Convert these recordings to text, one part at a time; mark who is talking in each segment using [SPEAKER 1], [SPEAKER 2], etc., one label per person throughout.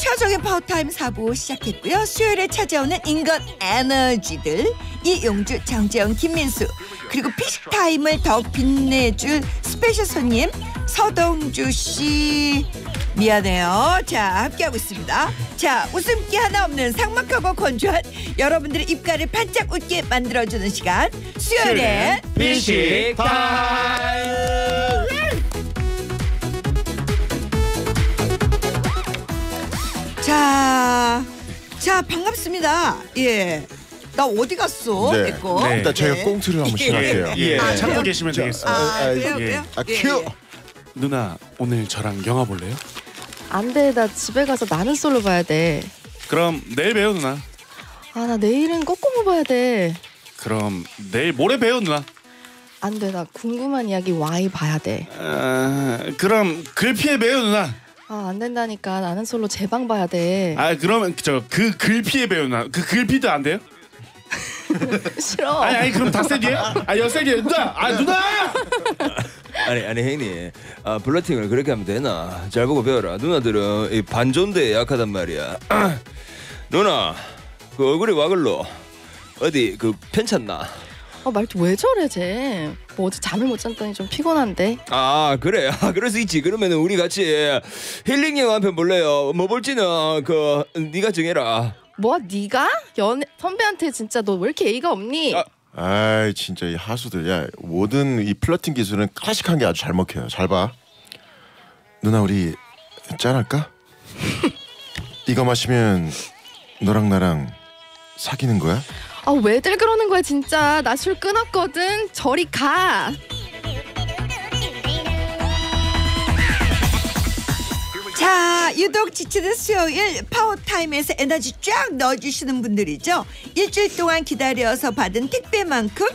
[SPEAKER 1] 최화정의 파워타임 4부 시작했고요. 수요일에 찾아오는 인간 에너지들 이용주, 정재형, 김민수 그리고 피식타임을 더욱 빛내줄 special 손님 서동주 씨 미안해요. 자 함께하고 있습니다. 자 웃음기 하나 없는 삭막하고 건조한 여러분들의 입가를 반짝 웃게 만들어주는 시간 수요일에
[SPEAKER 2] 피식 타임.
[SPEAKER 1] 자, 자 반갑습니다. 예. 나 어디 갔어?
[SPEAKER 3] 네.
[SPEAKER 1] 됐고.
[SPEAKER 2] 네.
[SPEAKER 3] 일단 저희가
[SPEAKER 1] 네.
[SPEAKER 3] 꽁트를 한번 시작할게요.
[SPEAKER 2] 예,
[SPEAKER 1] 아,
[SPEAKER 2] 참고
[SPEAKER 1] 그래요?
[SPEAKER 2] 계시면 되겠습니다.
[SPEAKER 1] 아,
[SPEAKER 3] 아,
[SPEAKER 1] 그래요,
[SPEAKER 2] 예.
[SPEAKER 1] 그래요?
[SPEAKER 3] 아
[SPEAKER 1] 예,
[SPEAKER 3] 큐.
[SPEAKER 1] 예.
[SPEAKER 2] 누나 오늘 저랑 영화 볼래요?
[SPEAKER 4] 안 돼. 나 집에 가서 나는 솔로 봐야 돼.
[SPEAKER 2] 그럼 내일 봬요 누나.
[SPEAKER 4] 아, 나 내일은 꼬꼬무 봐야 돼.
[SPEAKER 2] 그럼 내일 모레 봬요 누나.
[SPEAKER 4] 안 돼. 나 궁금한 이야기 Y 봐야 돼.
[SPEAKER 2] 아, 그럼 글피에 봬요 누나.
[SPEAKER 4] 아, 안 된다니까. 나는 솔로 제방 봐야 돼.
[SPEAKER 2] 아 그러면 저 그 글피에 봬요 누나. 그 글피도 안 돼요?
[SPEAKER 4] 싫어.
[SPEAKER 2] 아니 아니 그럼 다 세디에? 아 여세디에 누나. 아 누나.
[SPEAKER 5] 아니 아니 형님 아 블러팅을 그렇게 하면 되나 잘 보고 배워라 누나들은 이 반존대에 약하단 말이야 누나 그 얼굴이 와글로 어디 그 편찮나
[SPEAKER 4] 아, 말투 왜 저래, 쟤? 뭐 어제 잠을 못 잤더니 좀 피곤한데.
[SPEAKER 5] 아 그래 아 그럴 수 있지 그러면은 우리 같이 힐링 영화 한 편 볼래요 뭐 볼지는 그 네가 정해라
[SPEAKER 4] 뭐야, 네가? 연 선배한테 진짜 너 왜 이렇게 예의가 없니?
[SPEAKER 5] 아.
[SPEAKER 3] 아이 진짜 이 하수들 야 모든 이 플러팅 기술은 클래식한 게 아주 잘 먹혀요. 잘 봐. 누나 우리 짠할까? 이거 마시면 너랑 나랑 사귀는 거야?
[SPEAKER 4] 아, 왜들 그러는 거야, 진짜. 나 술 끊었거든. 저리 가.
[SPEAKER 1] 자, 유독 지치는 수요일 파워타임에서 에너지 쫙 넣어주시는 분들이죠. 일주일 동안 기다려서 받은 택배만큼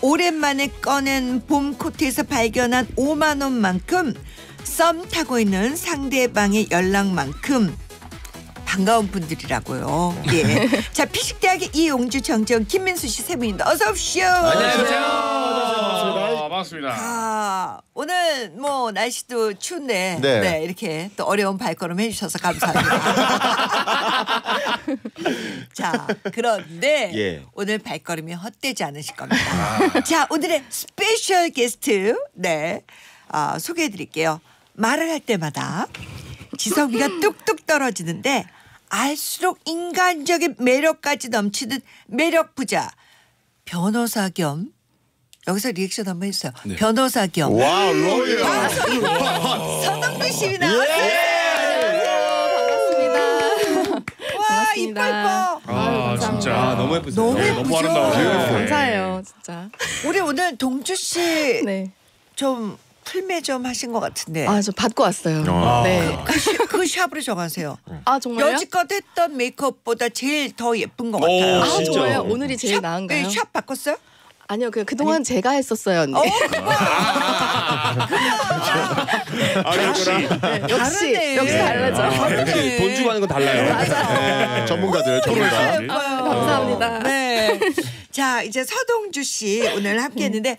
[SPEAKER 1] 오랜만에 꺼낸 봄 코트에서 발견한 5만 원만큼 썸 타고 있는 상대방의 연락만큼 반가운 분들이라고요. 예. 자, 피식대학의 이용주, 정정, 김민수 씨 세 분입니다. 어서 오십시오.
[SPEAKER 2] 아, 반갑습니다.
[SPEAKER 1] 아, 오늘 뭐 날씨도 추운데
[SPEAKER 3] 네.
[SPEAKER 1] 네. 이렇게 또 어려운 발걸음 해주셔서 감사합니다. 자, 그런데
[SPEAKER 5] 예.
[SPEAKER 1] 오늘 발걸음이 헛되지 않으실 겁니다. 자, 오늘의 special 게스트 네 아, 소개해드릴게요. 말을 할 때마다 지성미가 뚝뚝 떨어지는데 알수록 인간적인 매력까지 넘치는 매력 부자 변호사 겸 여기서 리액션 한번 해주세요.
[SPEAKER 2] 네.
[SPEAKER 1] 변호사 겸
[SPEAKER 3] 와 lawyer.
[SPEAKER 1] 서동주 씨 나왔어요.
[SPEAKER 4] 반갑습니다.
[SPEAKER 1] 와 이뻐. 이뻐.
[SPEAKER 2] 아 진짜
[SPEAKER 5] 아 너무 예쁘세요
[SPEAKER 1] 너무
[SPEAKER 2] 네,
[SPEAKER 1] 예쁘죠.
[SPEAKER 2] 너무 아름다우세요.
[SPEAKER 4] 네, 감사해요, 진짜.
[SPEAKER 1] 우리 오늘 동주 씨 좀
[SPEAKER 4] 네.
[SPEAKER 1] 풀매 좀 하신 것 같은데.
[SPEAKER 4] 아, 저 받고 왔어요.
[SPEAKER 3] 아.
[SPEAKER 4] 네.
[SPEAKER 1] 그, 시- 그 샵으로 정하세요.
[SPEAKER 4] 아, 정말요?
[SPEAKER 1] 여지껏 했던 메이크업보다 제일 더 예쁜 것
[SPEAKER 2] 오,
[SPEAKER 1] 같아요.
[SPEAKER 4] 아,
[SPEAKER 2] 진짜.
[SPEAKER 4] 정말요? 오늘이 제일
[SPEAKER 1] 샵,
[SPEAKER 4] 나은가요?
[SPEAKER 1] 네, 샵 바꿨어요?
[SPEAKER 4] 아니요, 그 그동안 제가 했었어요, 언니.
[SPEAKER 1] 어,
[SPEAKER 2] 아 역시
[SPEAKER 4] 네, 역시
[SPEAKER 1] 다르네.
[SPEAKER 4] 역시 달라져.
[SPEAKER 1] 다르네.
[SPEAKER 5] 돈 주고 하는 건 달라요
[SPEAKER 3] 네, 전문가들 전문가.
[SPEAKER 2] 프로레슬링.
[SPEAKER 4] 감사합니다.
[SPEAKER 1] 네. 자 이제 서동주 씨 오늘 함께 했는데 어,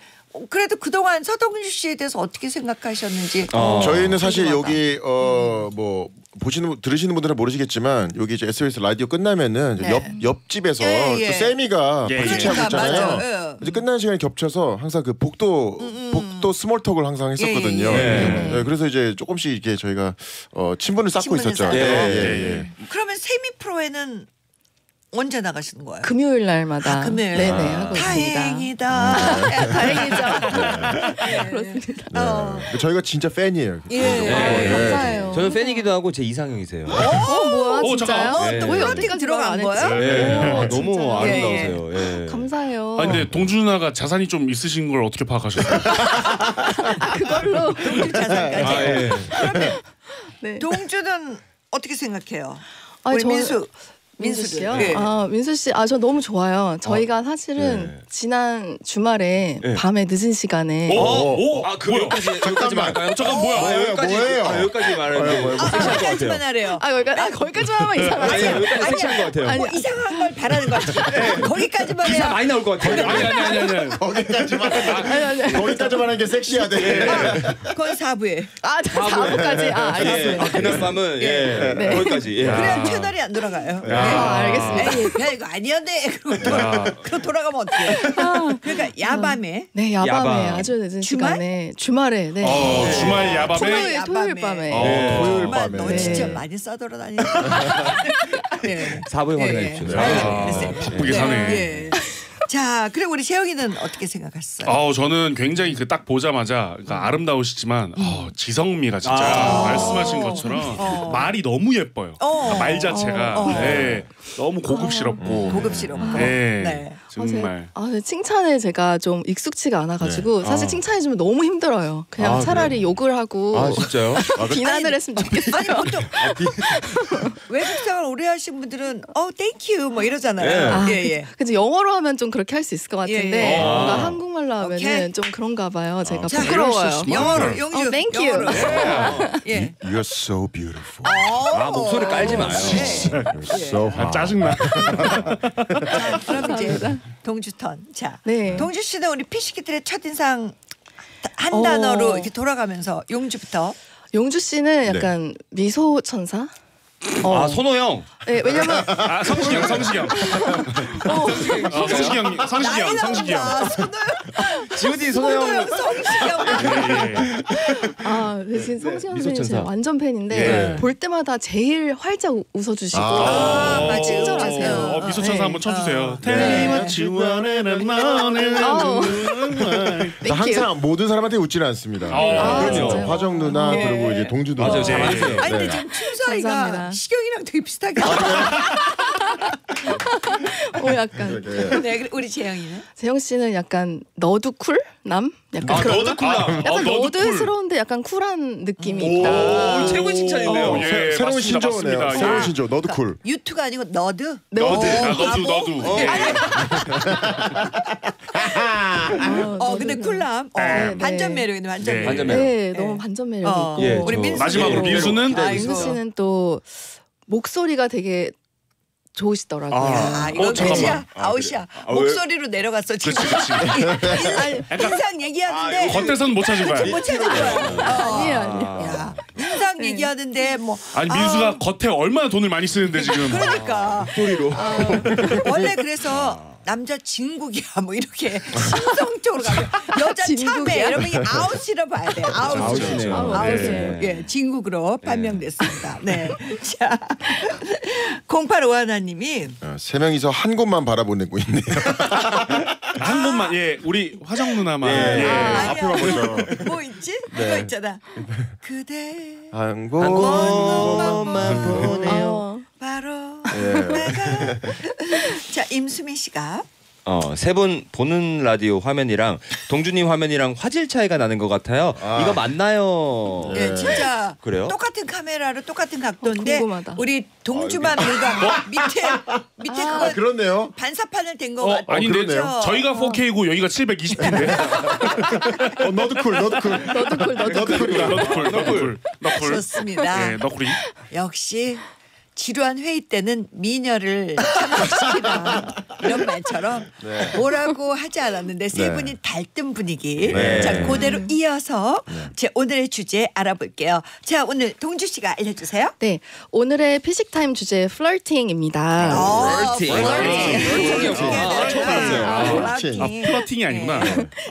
[SPEAKER 1] 그래도 그동안 서동주 씨에 대해서 어떻게 생각하셨는지.
[SPEAKER 5] 어.
[SPEAKER 3] 저희는 사실
[SPEAKER 1] 궁금하다.
[SPEAKER 3] 여기 어뭐 보시는 분- 들으시는 분들은 모르시겠지만 여기 이제 SBS 라디오 끝나면은
[SPEAKER 1] 네.
[SPEAKER 3] 옆 옆집에서
[SPEAKER 1] 예, 예.
[SPEAKER 3] 또 세미가
[SPEAKER 2] 예,
[SPEAKER 3] 박수
[SPEAKER 2] 예.
[SPEAKER 3] 치고
[SPEAKER 1] 그러니까,
[SPEAKER 3] 있잖아요.
[SPEAKER 1] 맞아. 예.
[SPEAKER 3] 이제 끝나는 시간이 겹쳐서 항상 그 복도 복도 스몰톡을 항상 했었거든요.
[SPEAKER 1] 예, 예,
[SPEAKER 5] 예.
[SPEAKER 3] 네, 그래서 이제 조금씩 이렇게 저희가 어, 친분을 쌓고
[SPEAKER 1] 친분을
[SPEAKER 3] 있었죠. 예, 예,
[SPEAKER 2] 예,
[SPEAKER 3] 예.
[SPEAKER 1] 그러면 세미 프로에는 언제 나가시는 거예요?
[SPEAKER 4] 금요일 날마다.
[SPEAKER 1] 아, 금요일.
[SPEAKER 4] 네네
[SPEAKER 3] 아.
[SPEAKER 4] 하고 있습니다.
[SPEAKER 1] 다행이다.
[SPEAKER 4] 다행이죠. 그렇습니다.
[SPEAKER 3] 네.
[SPEAKER 1] 어.
[SPEAKER 3] 저희가 진짜 팬이에요.
[SPEAKER 1] 예.
[SPEAKER 5] 네.
[SPEAKER 4] 감사해요.
[SPEAKER 5] 저는 팬이기도 하고 제 이상형이세요
[SPEAKER 4] 어 뭐야
[SPEAKER 2] 오,
[SPEAKER 4] 진짜요?
[SPEAKER 2] 잠깐만.
[SPEAKER 5] 네.
[SPEAKER 4] 또왜
[SPEAKER 1] 플러팅
[SPEAKER 4] 여태까지
[SPEAKER 1] 들어간?
[SPEAKER 5] 예. 아,
[SPEAKER 4] 오,
[SPEAKER 5] 너무. 아름다우세요 예.
[SPEAKER 4] 감사해요.
[SPEAKER 2] 아 근데 동주 누나가 자산이 좀 있으신 걸 어떻게 파악하셨어요?
[SPEAKER 4] 그걸로
[SPEAKER 1] 동주 자산까지.
[SPEAKER 5] 아, 예.
[SPEAKER 4] 네.
[SPEAKER 1] 동주는 어떻게 생각해요?
[SPEAKER 4] 아니,
[SPEAKER 1] 우리
[SPEAKER 4] 저는-
[SPEAKER 1] 민수.
[SPEAKER 4] 민수 씨요?
[SPEAKER 1] 예.
[SPEAKER 4] 아 민수 씨, 아 저 너무 좋아요. 저희가 사실은
[SPEAKER 3] 네.
[SPEAKER 4] 지난 주말에
[SPEAKER 5] 네.
[SPEAKER 4] 밤에 늦은 시간에
[SPEAKER 2] 오,
[SPEAKER 3] 어.
[SPEAKER 2] 오,
[SPEAKER 5] 아, 그? 여기까지 여기까지 말할까요?
[SPEAKER 2] 잠깐 뭐야?
[SPEAKER 5] 아, 여기까지
[SPEAKER 3] 뭐예요?
[SPEAKER 5] 아, 여기까지 말하는데
[SPEAKER 1] 여기까지만
[SPEAKER 5] 같아요.
[SPEAKER 1] 하래요.
[SPEAKER 4] 아 거기까지 아 거기까지만 하면
[SPEAKER 5] 아니,
[SPEAKER 4] 이상하지.
[SPEAKER 5] 여기까지 섹시한 것 같아요.
[SPEAKER 4] 아니,
[SPEAKER 1] 뭐 이상한 걸 바라는 것 같아. 거기까지만
[SPEAKER 5] 기사
[SPEAKER 1] 해요.
[SPEAKER 5] 많이 나올 것 같아요.
[SPEAKER 2] 아니 아니 아니 아니.
[SPEAKER 3] 거기까지만
[SPEAKER 4] 아니 아니.
[SPEAKER 3] 거기까지만 하는 게 섹시하대.
[SPEAKER 1] 그건 사부에.
[SPEAKER 4] 아, 저 4부까지. 아,
[SPEAKER 5] 예,
[SPEAKER 4] 알겠습니다.
[SPEAKER 5] 그날 밤은 예,
[SPEAKER 4] 네.
[SPEAKER 5] 거기까지. 예.
[SPEAKER 1] 그래야 채널이 안 돌아가요. 네.
[SPEAKER 4] 아, 알겠습니다.
[SPEAKER 1] 에이, 별거 아니었네. 그러고 돌아, 돌아가면 어떡해. 그러니까 야밤에
[SPEAKER 4] 네, 야밤에
[SPEAKER 5] 야밤.
[SPEAKER 4] 아주 늦은
[SPEAKER 1] 주말?
[SPEAKER 4] 시간에 주말에 네.
[SPEAKER 2] 어, 주말 야밤에
[SPEAKER 4] 토요일
[SPEAKER 1] 야밤에.
[SPEAKER 4] 토요일 밤에.
[SPEAKER 2] 어.
[SPEAKER 4] 네.
[SPEAKER 3] 토요일
[SPEAKER 1] 정말
[SPEAKER 3] 밤에.
[SPEAKER 1] 너 진짜
[SPEAKER 4] 네.
[SPEAKER 1] 많이 싸돌아다니네. 네.
[SPEAKER 5] 4부에
[SPEAKER 1] 예,
[SPEAKER 5] 확인해
[SPEAKER 1] 예.
[SPEAKER 5] 주십시오.
[SPEAKER 1] 아,
[SPEAKER 2] 아,
[SPEAKER 1] 그랬어요.
[SPEAKER 2] 바쁘게
[SPEAKER 1] 네,
[SPEAKER 2] 사네.
[SPEAKER 1] 예. 자, 그리고 우리 재형이는 어떻게 생각했어요?
[SPEAKER 2] 아우 저는 굉장히 그 딱 보자마자 그러니까 아름다우시지만 어, 지성미가 진짜
[SPEAKER 5] 아.
[SPEAKER 2] 말씀하신 것처럼
[SPEAKER 1] 어.
[SPEAKER 2] 말이 너무 예뻐요.
[SPEAKER 1] 어.
[SPEAKER 2] 그러니까 말 자체가
[SPEAKER 1] 어.
[SPEAKER 2] 네, 너무 고급스럽고
[SPEAKER 1] 고급스럽고.
[SPEAKER 2] 네,
[SPEAKER 1] 네.
[SPEAKER 2] 정말
[SPEAKER 4] 아, 근데 칭찬에 제가 좀 익숙치가 않아가지고 사실
[SPEAKER 2] 어.
[SPEAKER 4] 칭찬해주면 너무 힘들어요. 그냥
[SPEAKER 3] 아,
[SPEAKER 4] 차라리 욕을 하고
[SPEAKER 5] 아 진짜요?
[SPEAKER 4] 비난을 했으면 좋겠어요.
[SPEAKER 1] 아니 보통 외국 생활 오래 하신 분들은 어 thank you 뭐 이러잖아요.
[SPEAKER 4] 아,
[SPEAKER 1] 예, 예.
[SPEAKER 4] 그치 영어로 하면 좀 그 렇게 할 수 있을 것 같은데
[SPEAKER 1] 예, 예.
[SPEAKER 4] 뭔가
[SPEAKER 2] 아.
[SPEAKER 4] 한국말로 하면은. 좀 그런가 봐요. 제가
[SPEAKER 1] 자,
[SPEAKER 4] 부끄러워요.
[SPEAKER 1] 영어로 용주.
[SPEAKER 4] 어, thank you.
[SPEAKER 1] 영어로. 예.
[SPEAKER 3] You're so beautiful.
[SPEAKER 5] 아 목소리 깔지 마요.
[SPEAKER 1] 네.
[SPEAKER 3] You're so
[SPEAKER 2] 아,
[SPEAKER 3] hot.
[SPEAKER 2] 짜증나.
[SPEAKER 1] 자, 그럼 이제. 동주 턴. 자,
[SPEAKER 4] 네.
[SPEAKER 1] 동주 씨는 우리 피시키들의 첫 인상 한
[SPEAKER 4] 어.
[SPEAKER 1] 단어로 이렇게 돌아가면서 용주부터.
[SPEAKER 4] 용주 씨는 약간 미소 천사? 어.
[SPEAKER 5] 아 손호영.
[SPEAKER 4] 네, 왜냐면
[SPEAKER 2] 아 성시경 성시경. 어, 성시경 성시경 성시경.
[SPEAKER 1] 나온다. 손호영,
[SPEAKER 5] 지우디
[SPEAKER 1] 손호영,
[SPEAKER 5] 손호영.
[SPEAKER 1] 성시경.
[SPEAKER 2] 예, 예.
[SPEAKER 4] 아, 네, 성시경
[SPEAKER 5] 미소
[SPEAKER 4] 선생님
[SPEAKER 5] 천사.
[SPEAKER 4] 제가 완전 팬인데
[SPEAKER 2] 예.
[SPEAKER 4] 볼 때마다 제일 활짝 우- 웃어주시고
[SPEAKER 1] 아.
[SPEAKER 4] 친절하세요.
[SPEAKER 2] 어, 미소천사
[SPEAKER 4] 네.
[SPEAKER 2] 한번 쳐주세요. 정말.
[SPEAKER 4] Thank you.
[SPEAKER 3] 항상 모든 사람한테 웃지는 않습니다.
[SPEAKER 2] 아,
[SPEAKER 4] 아,
[SPEAKER 3] 그럼요.
[SPEAKER 4] 진짜요?
[SPEAKER 3] 화정 누나
[SPEAKER 1] 예.
[SPEAKER 3] 그리고 이제 동주 누나.
[SPEAKER 5] 맞아요.
[SPEAKER 2] 네.
[SPEAKER 5] 잘하세요.
[SPEAKER 1] 아니 근데
[SPEAKER 3] 네.
[SPEAKER 1] 지금
[SPEAKER 4] 감사합니다.
[SPEAKER 1] 시경이랑 되게 비슷하게.
[SPEAKER 4] 어, 약간
[SPEAKER 3] 네.
[SPEAKER 1] 네, 우리 재형이는.
[SPEAKER 4] 재형 씨는 약간 nerd cool? 남? 약간
[SPEAKER 5] 아
[SPEAKER 4] 그런
[SPEAKER 5] 너도 쿨라.
[SPEAKER 4] 약간
[SPEAKER 2] 어,
[SPEAKER 4] nerd nerd스러운데 약간 쿨한 느낌이
[SPEAKER 5] 오,
[SPEAKER 4] 있다.
[SPEAKER 5] 최고의 칭찬인데요.
[SPEAKER 2] 어,
[SPEAKER 3] 새-
[SPEAKER 2] 예,
[SPEAKER 3] 새로운
[SPEAKER 2] 맞습니다,
[SPEAKER 3] 신조어네요.
[SPEAKER 2] 맞습니다.
[SPEAKER 3] 새로운
[SPEAKER 2] 예.
[SPEAKER 3] 신조어. nerd cool.
[SPEAKER 1] you too가 아니고
[SPEAKER 2] nerd.
[SPEAKER 1] 어,
[SPEAKER 2] 아, nerd
[SPEAKER 1] 바보.
[SPEAKER 2] nerd. 예.
[SPEAKER 4] 아,
[SPEAKER 1] 어 근데 cool남. 어,
[SPEAKER 4] 네,
[SPEAKER 1] 반전
[SPEAKER 4] 네.
[SPEAKER 1] 매력이네 반전
[SPEAKER 2] 네.
[SPEAKER 1] 매력.
[SPEAKER 5] 반전
[SPEAKER 4] 네,
[SPEAKER 5] 매력.
[SPEAKER 4] 너무 반전 매력이
[SPEAKER 1] 어,
[SPEAKER 4] 있고.
[SPEAKER 5] 예,
[SPEAKER 1] 우리
[SPEAKER 5] 저-
[SPEAKER 1] 민수
[SPEAKER 2] 마지막으로 민수는
[SPEAKER 1] 아이고.
[SPEAKER 4] 민수 씨는 또 목소리가 되게 좋으시더라고요.
[SPEAKER 1] 아, 이거
[SPEAKER 2] 어, 잠깐만.
[SPEAKER 1] 끝이야. 아웃이야.
[SPEAKER 5] 아, 왜?
[SPEAKER 1] 목소리로 내려갔어 지금.
[SPEAKER 2] 그치 그치.
[SPEAKER 1] 인- 인상 얘기하는데
[SPEAKER 2] 겉에서는 못 찾은 거야.
[SPEAKER 1] 못 찾은 거야. 어.
[SPEAKER 4] 아니에요, 아니에요.
[SPEAKER 1] 야, 인상
[SPEAKER 4] 네.
[SPEAKER 1] 얘기하는데 뭐
[SPEAKER 2] 아니 민수가 겉에 얼마나 돈을 많이 쓰는데 지금.
[SPEAKER 1] 그러니까
[SPEAKER 5] 소리로.
[SPEAKER 1] 원래 그래서 남자 진국이야 뭐 이렇게 심성적으로 가면 여자
[SPEAKER 4] 진국이야?
[SPEAKER 1] 이러면 이게 아웃이라 봐야 돼 아웃
[SPEAKER 5] 아웃이네요.
[SPEAKER 1] 아웃으로 예 진국으로 판명됐습니다 네자 0851 하나님이
[SPEAKER 3] 어, 세 명이서 한 곳만 바라보내고 있네요.
[SPEAKER 2] 한 번만 예 우리 화정 누나만.
[SPEAKER 5] 예.
[SPEAKER 2] 예.
[SPEAKER 1] 아,
[SPEAKER 3] 앞에만 보죠.
[SPEAKER 1] 뭐 있지 그거 있잖아 그대
[SPEAKER 3] 한
[SPEAKER 5] 곳만
[SPEAKER 3] 곳만
[SPEAKER 4] 어,
[SPEAKER 1] 바로 자 임수민 씨가
[SPEAKER 5] 어, 세 분 보는 라디오 화면이랑 동주님 화면이랑 화질 차이가 나는 것 같아요.
[SPEAKER 3] 아.
[SPEAKER 5] 이거 맞나요?
[SPEAKER 1] 예, 진짜
[SPEAKER 5] 그래요?
[SPEAKER 1] 똑같은 카메라로 똑같은 각도인데
[SPEAKER 4] 어.
[SPEAKER 1] 우리 동주만 물건 밑에 밑에 그거
[SPEAKER 3] 아 그렇네요.
[SPEAKER 1] 반사판을 댄거
[SPEAKER 2] 어
[SPEAKER 1] 같아.
[SPEAKER 2] 아닌데
[SPEAKER 3] 그러네요.
[SPEAKER 2] 저희가 4K고 여기가 720P인데.
[SPEAKER 3] 어, nerd
[SPEAKER 4] cool, nerd cool. nerd cool,
[SPEAKER 3] nerd nerd cool이다.
[SPEAKER 2] 너쿨 너쿨 너쿨.
[SPEAKER 1] 좋습니다.
[SPEAKER 2] 예 너쿨이.
[SPEAKER 1] 역시 지루한 회의 때는 미녀를 참석시키는 이런 말처럼 뭐라고 하지 않았는데 세
[SPEAKER 3] 네.
[SPEAKER 1] 분이 달뜬 분위기.
[SPEAKER 3] 네.
[SPEAKER 1] 자 그대로 이어서 제 오늘의 주제 알아볼게요. 자 오늘 동주 씨가 알려주세요.
[SPEAKER 4] 네, 오늘의 피식 타임 주제 flirting입니다.
[SPEAKER 1] 어,
[SPEAKER 5] flirting. flirting. 아.
[SPEAKER 3] 아.
[SPEAKER 2] 아 flirting이 아니구나.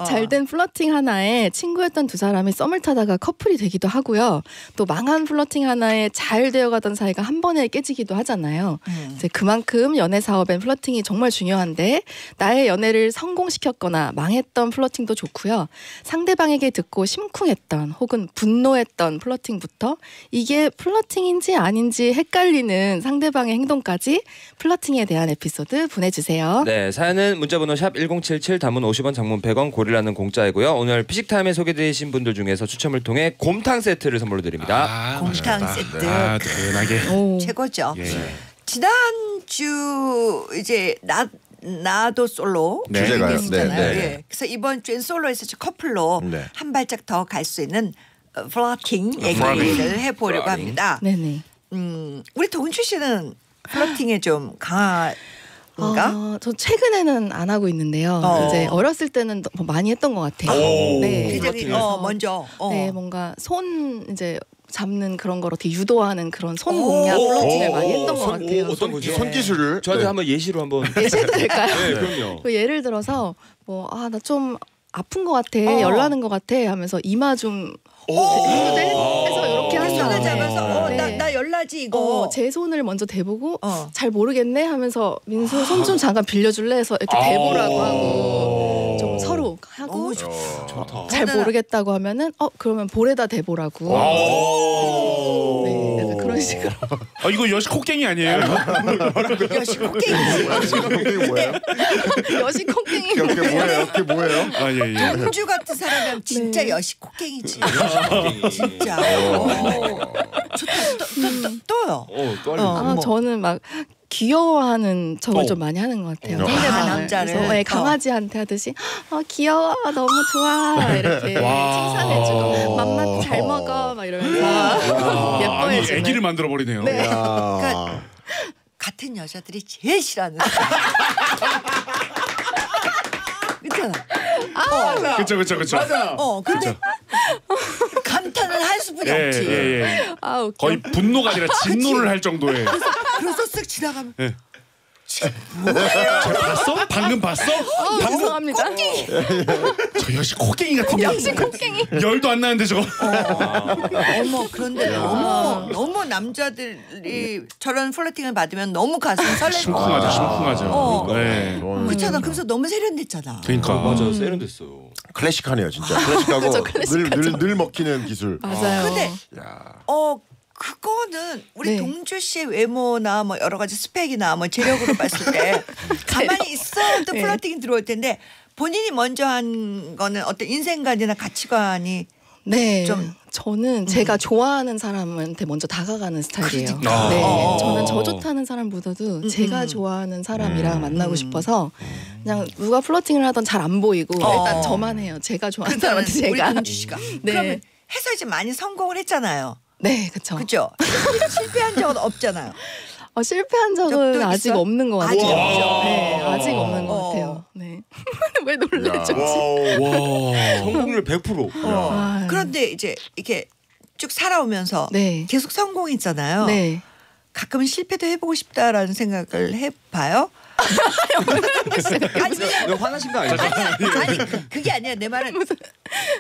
[SPEAKER 4] 잘된 flirting 하나에 친구였던 두 사람이 썸을 타다가 커플이 되기도 하고요. 또 망한 flirting 하나에 잘 되어가던 사이가 한 번에 깨지기도 하잖아요.
[SPEAKER 1] 음.
[SPEAKER 4] 이제 그만큼 연애 사업엔 flirting이 정말 중요한데 나의 연애를 성공시켰거나 망했던 flirting도 좋고요. 상대방에게 듣고 심쿵했던 혹은 분노했던 flirting부터 이게 flirting인지 아닌지 헷갈리는 상대방의 행동까지 flirting에 대한 에피소드 보내주세요.
[SPEAKER 5] 네, 사연은 문자번호 샵 #1077 단문 50원, 장문 100원, 고릴라는 공짜이고요. 오늘 피식타임에 소개되신 분들 중에서 추첨을 통해 곰탕 세트를 선물로 드립니다.
[SPEAKER 2] 아,
[SPEAKER 1] 곰탕. 세트.
[SPEAKER 2] 아.
[SPEAKER 4] 오.
[SPEAKER 1] 최고 죠.
[SPEAKER 2] 예.
[SPEAKER 1] 지난 주 이제 나 나도 솔로
[SPEAKER 2] 네.
[SPEAKER 3] 주제가요.
[SPEAKER 1] 있잖아요.
[SPEAKER 3] 네, 네.
[SPEAKER 1] 예. 그래서 이번 주엔 솔로에서 커플로
[SPEAKER 3] 네.
[SPEAKER 1] 한 발짝 더 갈 수 있는 어, flirting 얘기를
[SPEAKER 2] flirting.
[SPEAKER 1] 해보려고
[SPEAKER 5] flirting.
[SPEAKER 1] 합니다.
[SPEAKER 4] 네네.
[SPEAKER 1] 음, 우리 동주 씨는 flirting에 좀 강한가?
[SPEAKER 4] 어, 저 최근에는 안 하고 있는데요.
[SPEAKER 1] 어.
[SPEAKER 4] 이제 어렸을 때는 더 많이 했던 것 같아요.
[SPEAKER 2] 오.
[SPEAKER 4] 네.
[SPEAKER 1] 굉장히
[SPEAKER 5] flirting에서.
[SPEAKER 1] 어, 먼저 어.
[SPEAKER 4] 네, 뭔가 손 이제 잡는 그런 걸 어떻게 유도하는 그런 손
[SPEAKER 1] 오.
[SPEAKER 4] 공략 플러팅을
[SPEAKER 2] 오.
[SPEAKER 4] 많이 했던 것
[SPEAKER 2] 손-
[SPEAKER 4] 같아요.
[SPEAKER 5] 어떤 거죠?
[SPEAKER 3] 손 기술을
[SPEAKER 5] 저한테
[SPEAKER 3] 네.
[SPEAKER 5] 한번 예시로 한번.
[SPEAKER 4] 예시해도 될까요?
[SPEAKER 5] 네, 그럼요.
[SPEAKER 4] 그 예를 들어서 뭐 아 나 좀 아픈 것 같아,
[SPEAKER 1] 어.
[SPEAKER 4] 열나는 것 같아 하면서 이마 좀
[SPEAKER 1] 오.
[SPEAKER 4] 네? 해서 이렇게
[SPEAKER 1] 그
[SPEAKER 4] 하는
[SPEAKER 1] 손을
[SPEAKER 4] 거.
[SPEAKER 1] 잡아서 어,
[SPEAKER 4] 네.
[SPEAKER 1] 나, 나 열나지 이거.
[SPEAKER 4] 어, 제 손을 먼저 대보고
[SPEAKER 1] 어.
[SPEAKER 4] 잘 모르겠네 하면서 민수 손 좀 잠깐 빌려줄래 해서 이렇게 대보라고 하고 좀 서로 하고
[SPEAKER 1] 너무 좋
[SPEAKER 3] 어.
[SPEAKER 4] 잘 모르겠다고 하면은 어 그러면 볼에다 대보라고
[SPEAKER 2] 오.
[SPEAKER 4] 네 그런 식으로
[SPEAKER 2] 아 이거 여시 콧갱이 아니에요?
[SPEAKER 1] 역시 코끼리지.
[SPEAKER 3] 그게 뭐예요?
[SPEAKER 4] 여시 콩땡이
[SPEAKER 3] 그게 뭐예요? 그게 뭐예요?
[SPEAKER 2] 아 예 예.
[SPEAKER 1] 동주 같은 사람이면 진짜
[SPEAKER 4] 네.
[SPEAKER 1] 여시 코끼리지. 진짜. 어. 좋다. 또, 또, 또, 또요.
[SPEAKER 5] 어, 또
[SPEAKER 1] 어.
[SPEAKER 4] 아
[SPEAKER 1] 뭐.
[SPEAKER 4] 저는 막 귀여워하는 저걸
[SPEAKER 2] 어.
[SPEAKER 4] 좀 많이 하는 것 같아요.
[SPEAKER 3] 어.
[SPEAKER 1] 상대방
[SPEAKER 4] 아,
[SPEAKER 1] 남자를.
[SPEAKER 4] 그래서, 네,
[SPEAKER 1] 어.
[SPEAKER 4] 강아지한테 하듯이 어, 귀여워 너무 좋아 이렇게
[SPEAKER 2] 와.
[SPEAKER 4] 칭찬해주고 맘마 잘 먹어 막 이러면서
[SPEAKER 2] 아, 아니
[SPEAKER 4] 예뻐해주는.
[SPEAKER 2] 애기를 만들어 버리네요.
[SPEAKER 4] 네.
[SPEAKER 3] 야.
[SPEAKER 1] 같은 여자들이 제일 싫어하는. 그렇잖아.
[SPEAKER 2] 그렇죠 그렇죠 그렇죠.
[SPEAKER 1] 어, 근데 감탄을 할 수뿐이
[SPEAKER 2] 예,
[SPEAKER 1] 없지.
[SPEAKER 2] 예, 예.
[SPEAKER 4] 아 웃겨.
[SPEAKER 2] 거의 분노가 아니라 진노를 할 정도의.
[SPEAKER 1] 그래서 쓱 지나가면
[SPEAKER 2] 예. 저 봤어? 방금 봤어?
[SPEAKER 4] 아, 죄송합니다.
[SPEAKER 2] 저 여시 콧갱이 같은 게.
[SPEAKER 4] 역시 콧갱이.
[SPEAKER 2] 열도 안 나는데 저거.
[SPEAKER 1] 어머 그런데 너무 너무 남자들이 저런 플러팅을 받으면 너무 가슴 설레고
[SPEAKER 2] 심쿵하죠 심쿵하죠.
[SPEAKER 1] 어.
[SPEAKER 2] 네.
[SPEAKER 1] 그렇잖아. 그래서 너무 세련됐잖아.
[SPEAKER 2] 그러니까.
[SPEAKER 5] 맞아, 세련됐어요.
[SPEAKER 3] 클래식하네요 진짜. 클래식하고
[SPEAKER 4] 그죠, 클래식하죠.
[SPEAKER 3] 늘늘늘 먹히는 기술.
[SPEAKER 4] 맞아요.
[SPEAKER 1] 근데
[SPEAKER 3] 야.
[SPEAKER 1] 어 그거는 우리
[SPEAKER 4] 네.
[SPEAKER 1] 동주 씨의 외모나 뭐 여러 가지 스펙이나 뭐 재력으로 봤을 때 가만히 있어도
[SPEAKER 4] 네.
[SPEAKER 1] 플러팅이 들어올 텐데 본인이 먼저 한 거는 어떤 인생관이나 가치관이
[SPEAKER 4] 네.
[SPEAKER 1] 좀-
[SPEAKER 4] 저는 제가 좋아하는 사람한테 먼저 다가가는 스타일이에요.
[SPEAKER 2] 아.
[SPEAKER 4] 네. 저는 저 좋다는 사람보다도
[SPEAKER 1] 음,
[SPEAKER 4] 제가
[SPEAKER 1] 음.
[SPEAKER 4] 좋아하는 사람이랑 만나고
[SPEAKER 1] 음.
[SPEAKER 4] 싶어서 그냥 누가 플러팅을 하던 잘 안 보이고
[SPEAKER 1] 어.
[SPEAKER 4] 일단 저만 해요. 제가 좋아하는 사람한테
[SPEAKER 1] 우리
[SPEAKER 4] 제가.
[SPEAKER 1] 동주 씨가
[SPEAKER 4] 네.
[SPEAKER 1] 그러면 해서 이제 많이 성공을 했잖아요.
[SPEAKER 4] 네, 그렇죠.
[SPEAKER 1] 그죠? 실패한 적은 없잖아요.
[SPEAKER 4] 어, 실패한 적은 아직
[SPEAKER 1] 있어요?
[SPEAKER 4] 없는 것
[SPEAKER 1] 아직
[SPEAKER 4] 같아요.
[SPEAKER 1] 없죠.
[SPEAKER 4] 네, 아직 없는 것
[SPEAKER 1] 어.
[SPEAKER 4] 같아요. 네. 왜 놀래죠?
[SPEAKER 2] 와.
[SPEAKER 5] 성공률 100%.
[SPEAKER 1] 어.
[SPEAKER 4] 아유.
[SPEAKER 1] 그런데 이제 이렇게 쭉 살아오면서
[SPEAKER 4] 네.
[SPEAKER 1] 계속 성공했잖아요.
[SPEAKER 4] 네.
[SPEAKER 1] 가끔은 실패도 해보고 싶다라는 생각을 해봐요. 아니,
[SPEAKER 5] 화나신 거 아니죠?
[SPEAKER 1] 아니 그게 아니야 내 말은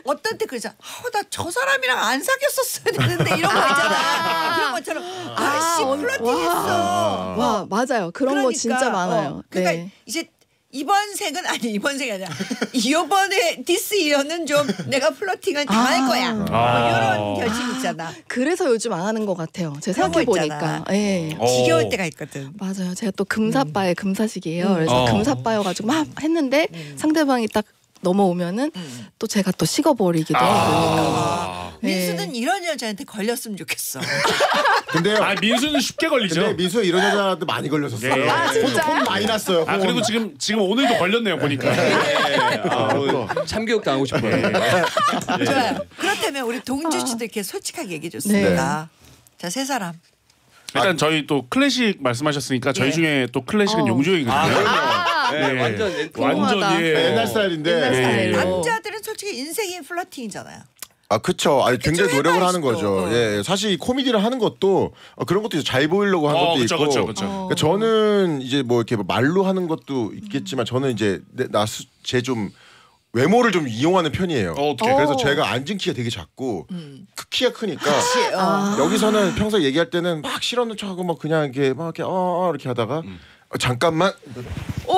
[SPEAKER 1] 어떤 때 그러잖아 나저 사람이랑 안 사귀었었어야 되는데 이런 거 있잖아 그런 것처럼 아씨
[SPEAKER 4] 어,
[SPEAKER 1] flirting했어
[SPEAKER 4] 와, 맞아요. 그런 거
[SPEAKER 1] 그러니까,
[SPEAKER 4] 진짜 많아요.
[SPEAKER 1] 어, 그러니까
[SPEAKER 4] 네.
[SPEAKER 1] 이제 이번 생은 아니 이번 생이 아니라 이번에 this year는 좀 내가 flirting을 당할
[SPEAKER 4] 아.
[SPEAKER 1] 거야 뭐
[SPEAKER 2] 아.
[SPEAKER 1] 이런 결심 있잖아
[SPEAKER 4] 그래서 요즘 안 하는 것 같아요. 제가 생각해. 보니까. 예.
[SPEAKER 2] 어.
[SPEAKER 1] 지겨울 때가 있거든
[SPEAKER 4] 맞아요. 제가 또 금사빠의 금사식이에요. 그래서
[SPEAKER 2] 어.
[SPEAKER 4] 금사빠여가지고 막 했는데 상대방이 딱 넘어오면은
[SPEAKER 1] 음.
[SPEAKER 4] 또 제가 또 식어버리기도 하고.
[SPEAKER 2] 아.
[SPEAKER 4] 네.
[SPEAKER 1] 민수는 이런 여자한테 걸렸으면 좋겠어
[SPEAKER 3] 근데요.
[SPEAKER 2] 아 민수는 쉽게 걸리죠.
[SPEAKER 3] 근데 민수 이런 여자한테 많이 걸렸었어요.
[SPEAKER 2] 네. 아,
[SPEAKER 3] 혼,
[SPEAKER 4] 진짜요?
[SPEAKER 3] 혼 많이 났어요.
[SPEAKER 2] 아
[SPEAKER 3] 혼.
[SPEAKER 2] 그리고 지금 지금 오늘도 걸렸네요 보니까.
[SPEAKER 5] 네. 아, 뭐, 참교육 당하고 싶어요. 네.
[SPEAKER 1] 좋아요 그렇다면 우리 동주 씨도 이렇게 솔직하게 얘기해 줬으니까 자세 사람
[SPEAKER 2] 일단 저희 또 클래식 말씀하셨으니까 저희
[SPEAKER 1] 예.
[SPEAKER 2] 중에 또 클래식은
[SPEAKER 4] 어.
[SPEAKER 2] 용조형이거든요.
[SPEAKER 5] 아, 그럼요. 네,
[SPEAKER 2] 네.
[SPEAKER 5] 완전 엔-
[SPEAKER 2] 완전
[SPEAKER 4] 궁금하다.
[SPEAKER 2] 예.
[SPEAKER 3] 옛날 스타일인데.
[SPEAKER 4] 옛날
[SPEAKER 2] 네.
[SPEAKER 4] 스타일로.
[SPEAKER 1] 남자들은 솔직히 인생이 플러팅이잖아요
[SPEAKER 3] 아 그쵸. 아니 굉장히
[SPEAKER 1] 좀
[SPEAKER 3] 노력을 하는
[SPEAKER 1] 또.
[SPEAKER 3] 거죠.
[SPEAKER 1] 어.
[SPEAKER 3] 예, 사실 이 코미디를 하는 것도 어, 그런 것도 있어. 잘 보이려고 한
[SPEAKER 2] 어,
[SPEAKER 3] 것도
[SPEAKER 2] 그쵸,
[SPEAKER 3] 있고.
[SPEAKER 2] 그쵸, 그쵸.
[SPEAKER 4] 어.
[SPEAKER 3] 그러니까 저는 이제 뭐 이렇게 뭐 말로 하는 것도 있겠지만 저는 이제 나제 좀 외모를 좀 이용하는 편이에요.
[SPEAKER 2] 어, 어떡해.
[SPEAKER 3] 그래서
[SPEAKER 4] 어.
[SPEAKER 3] 제가 앉은 키가 되게 작고 그 키가 크니까.
[SPEAKER 4] 아.
[SPEAKER 3] 여기서는 평소 에 얘기할 때는 막 실없는 척하고 막 그냥 이렇게 막 이렇게 어, 어 이렇게 하다가 어, 잠깐만
[SPEAKER 2] 오,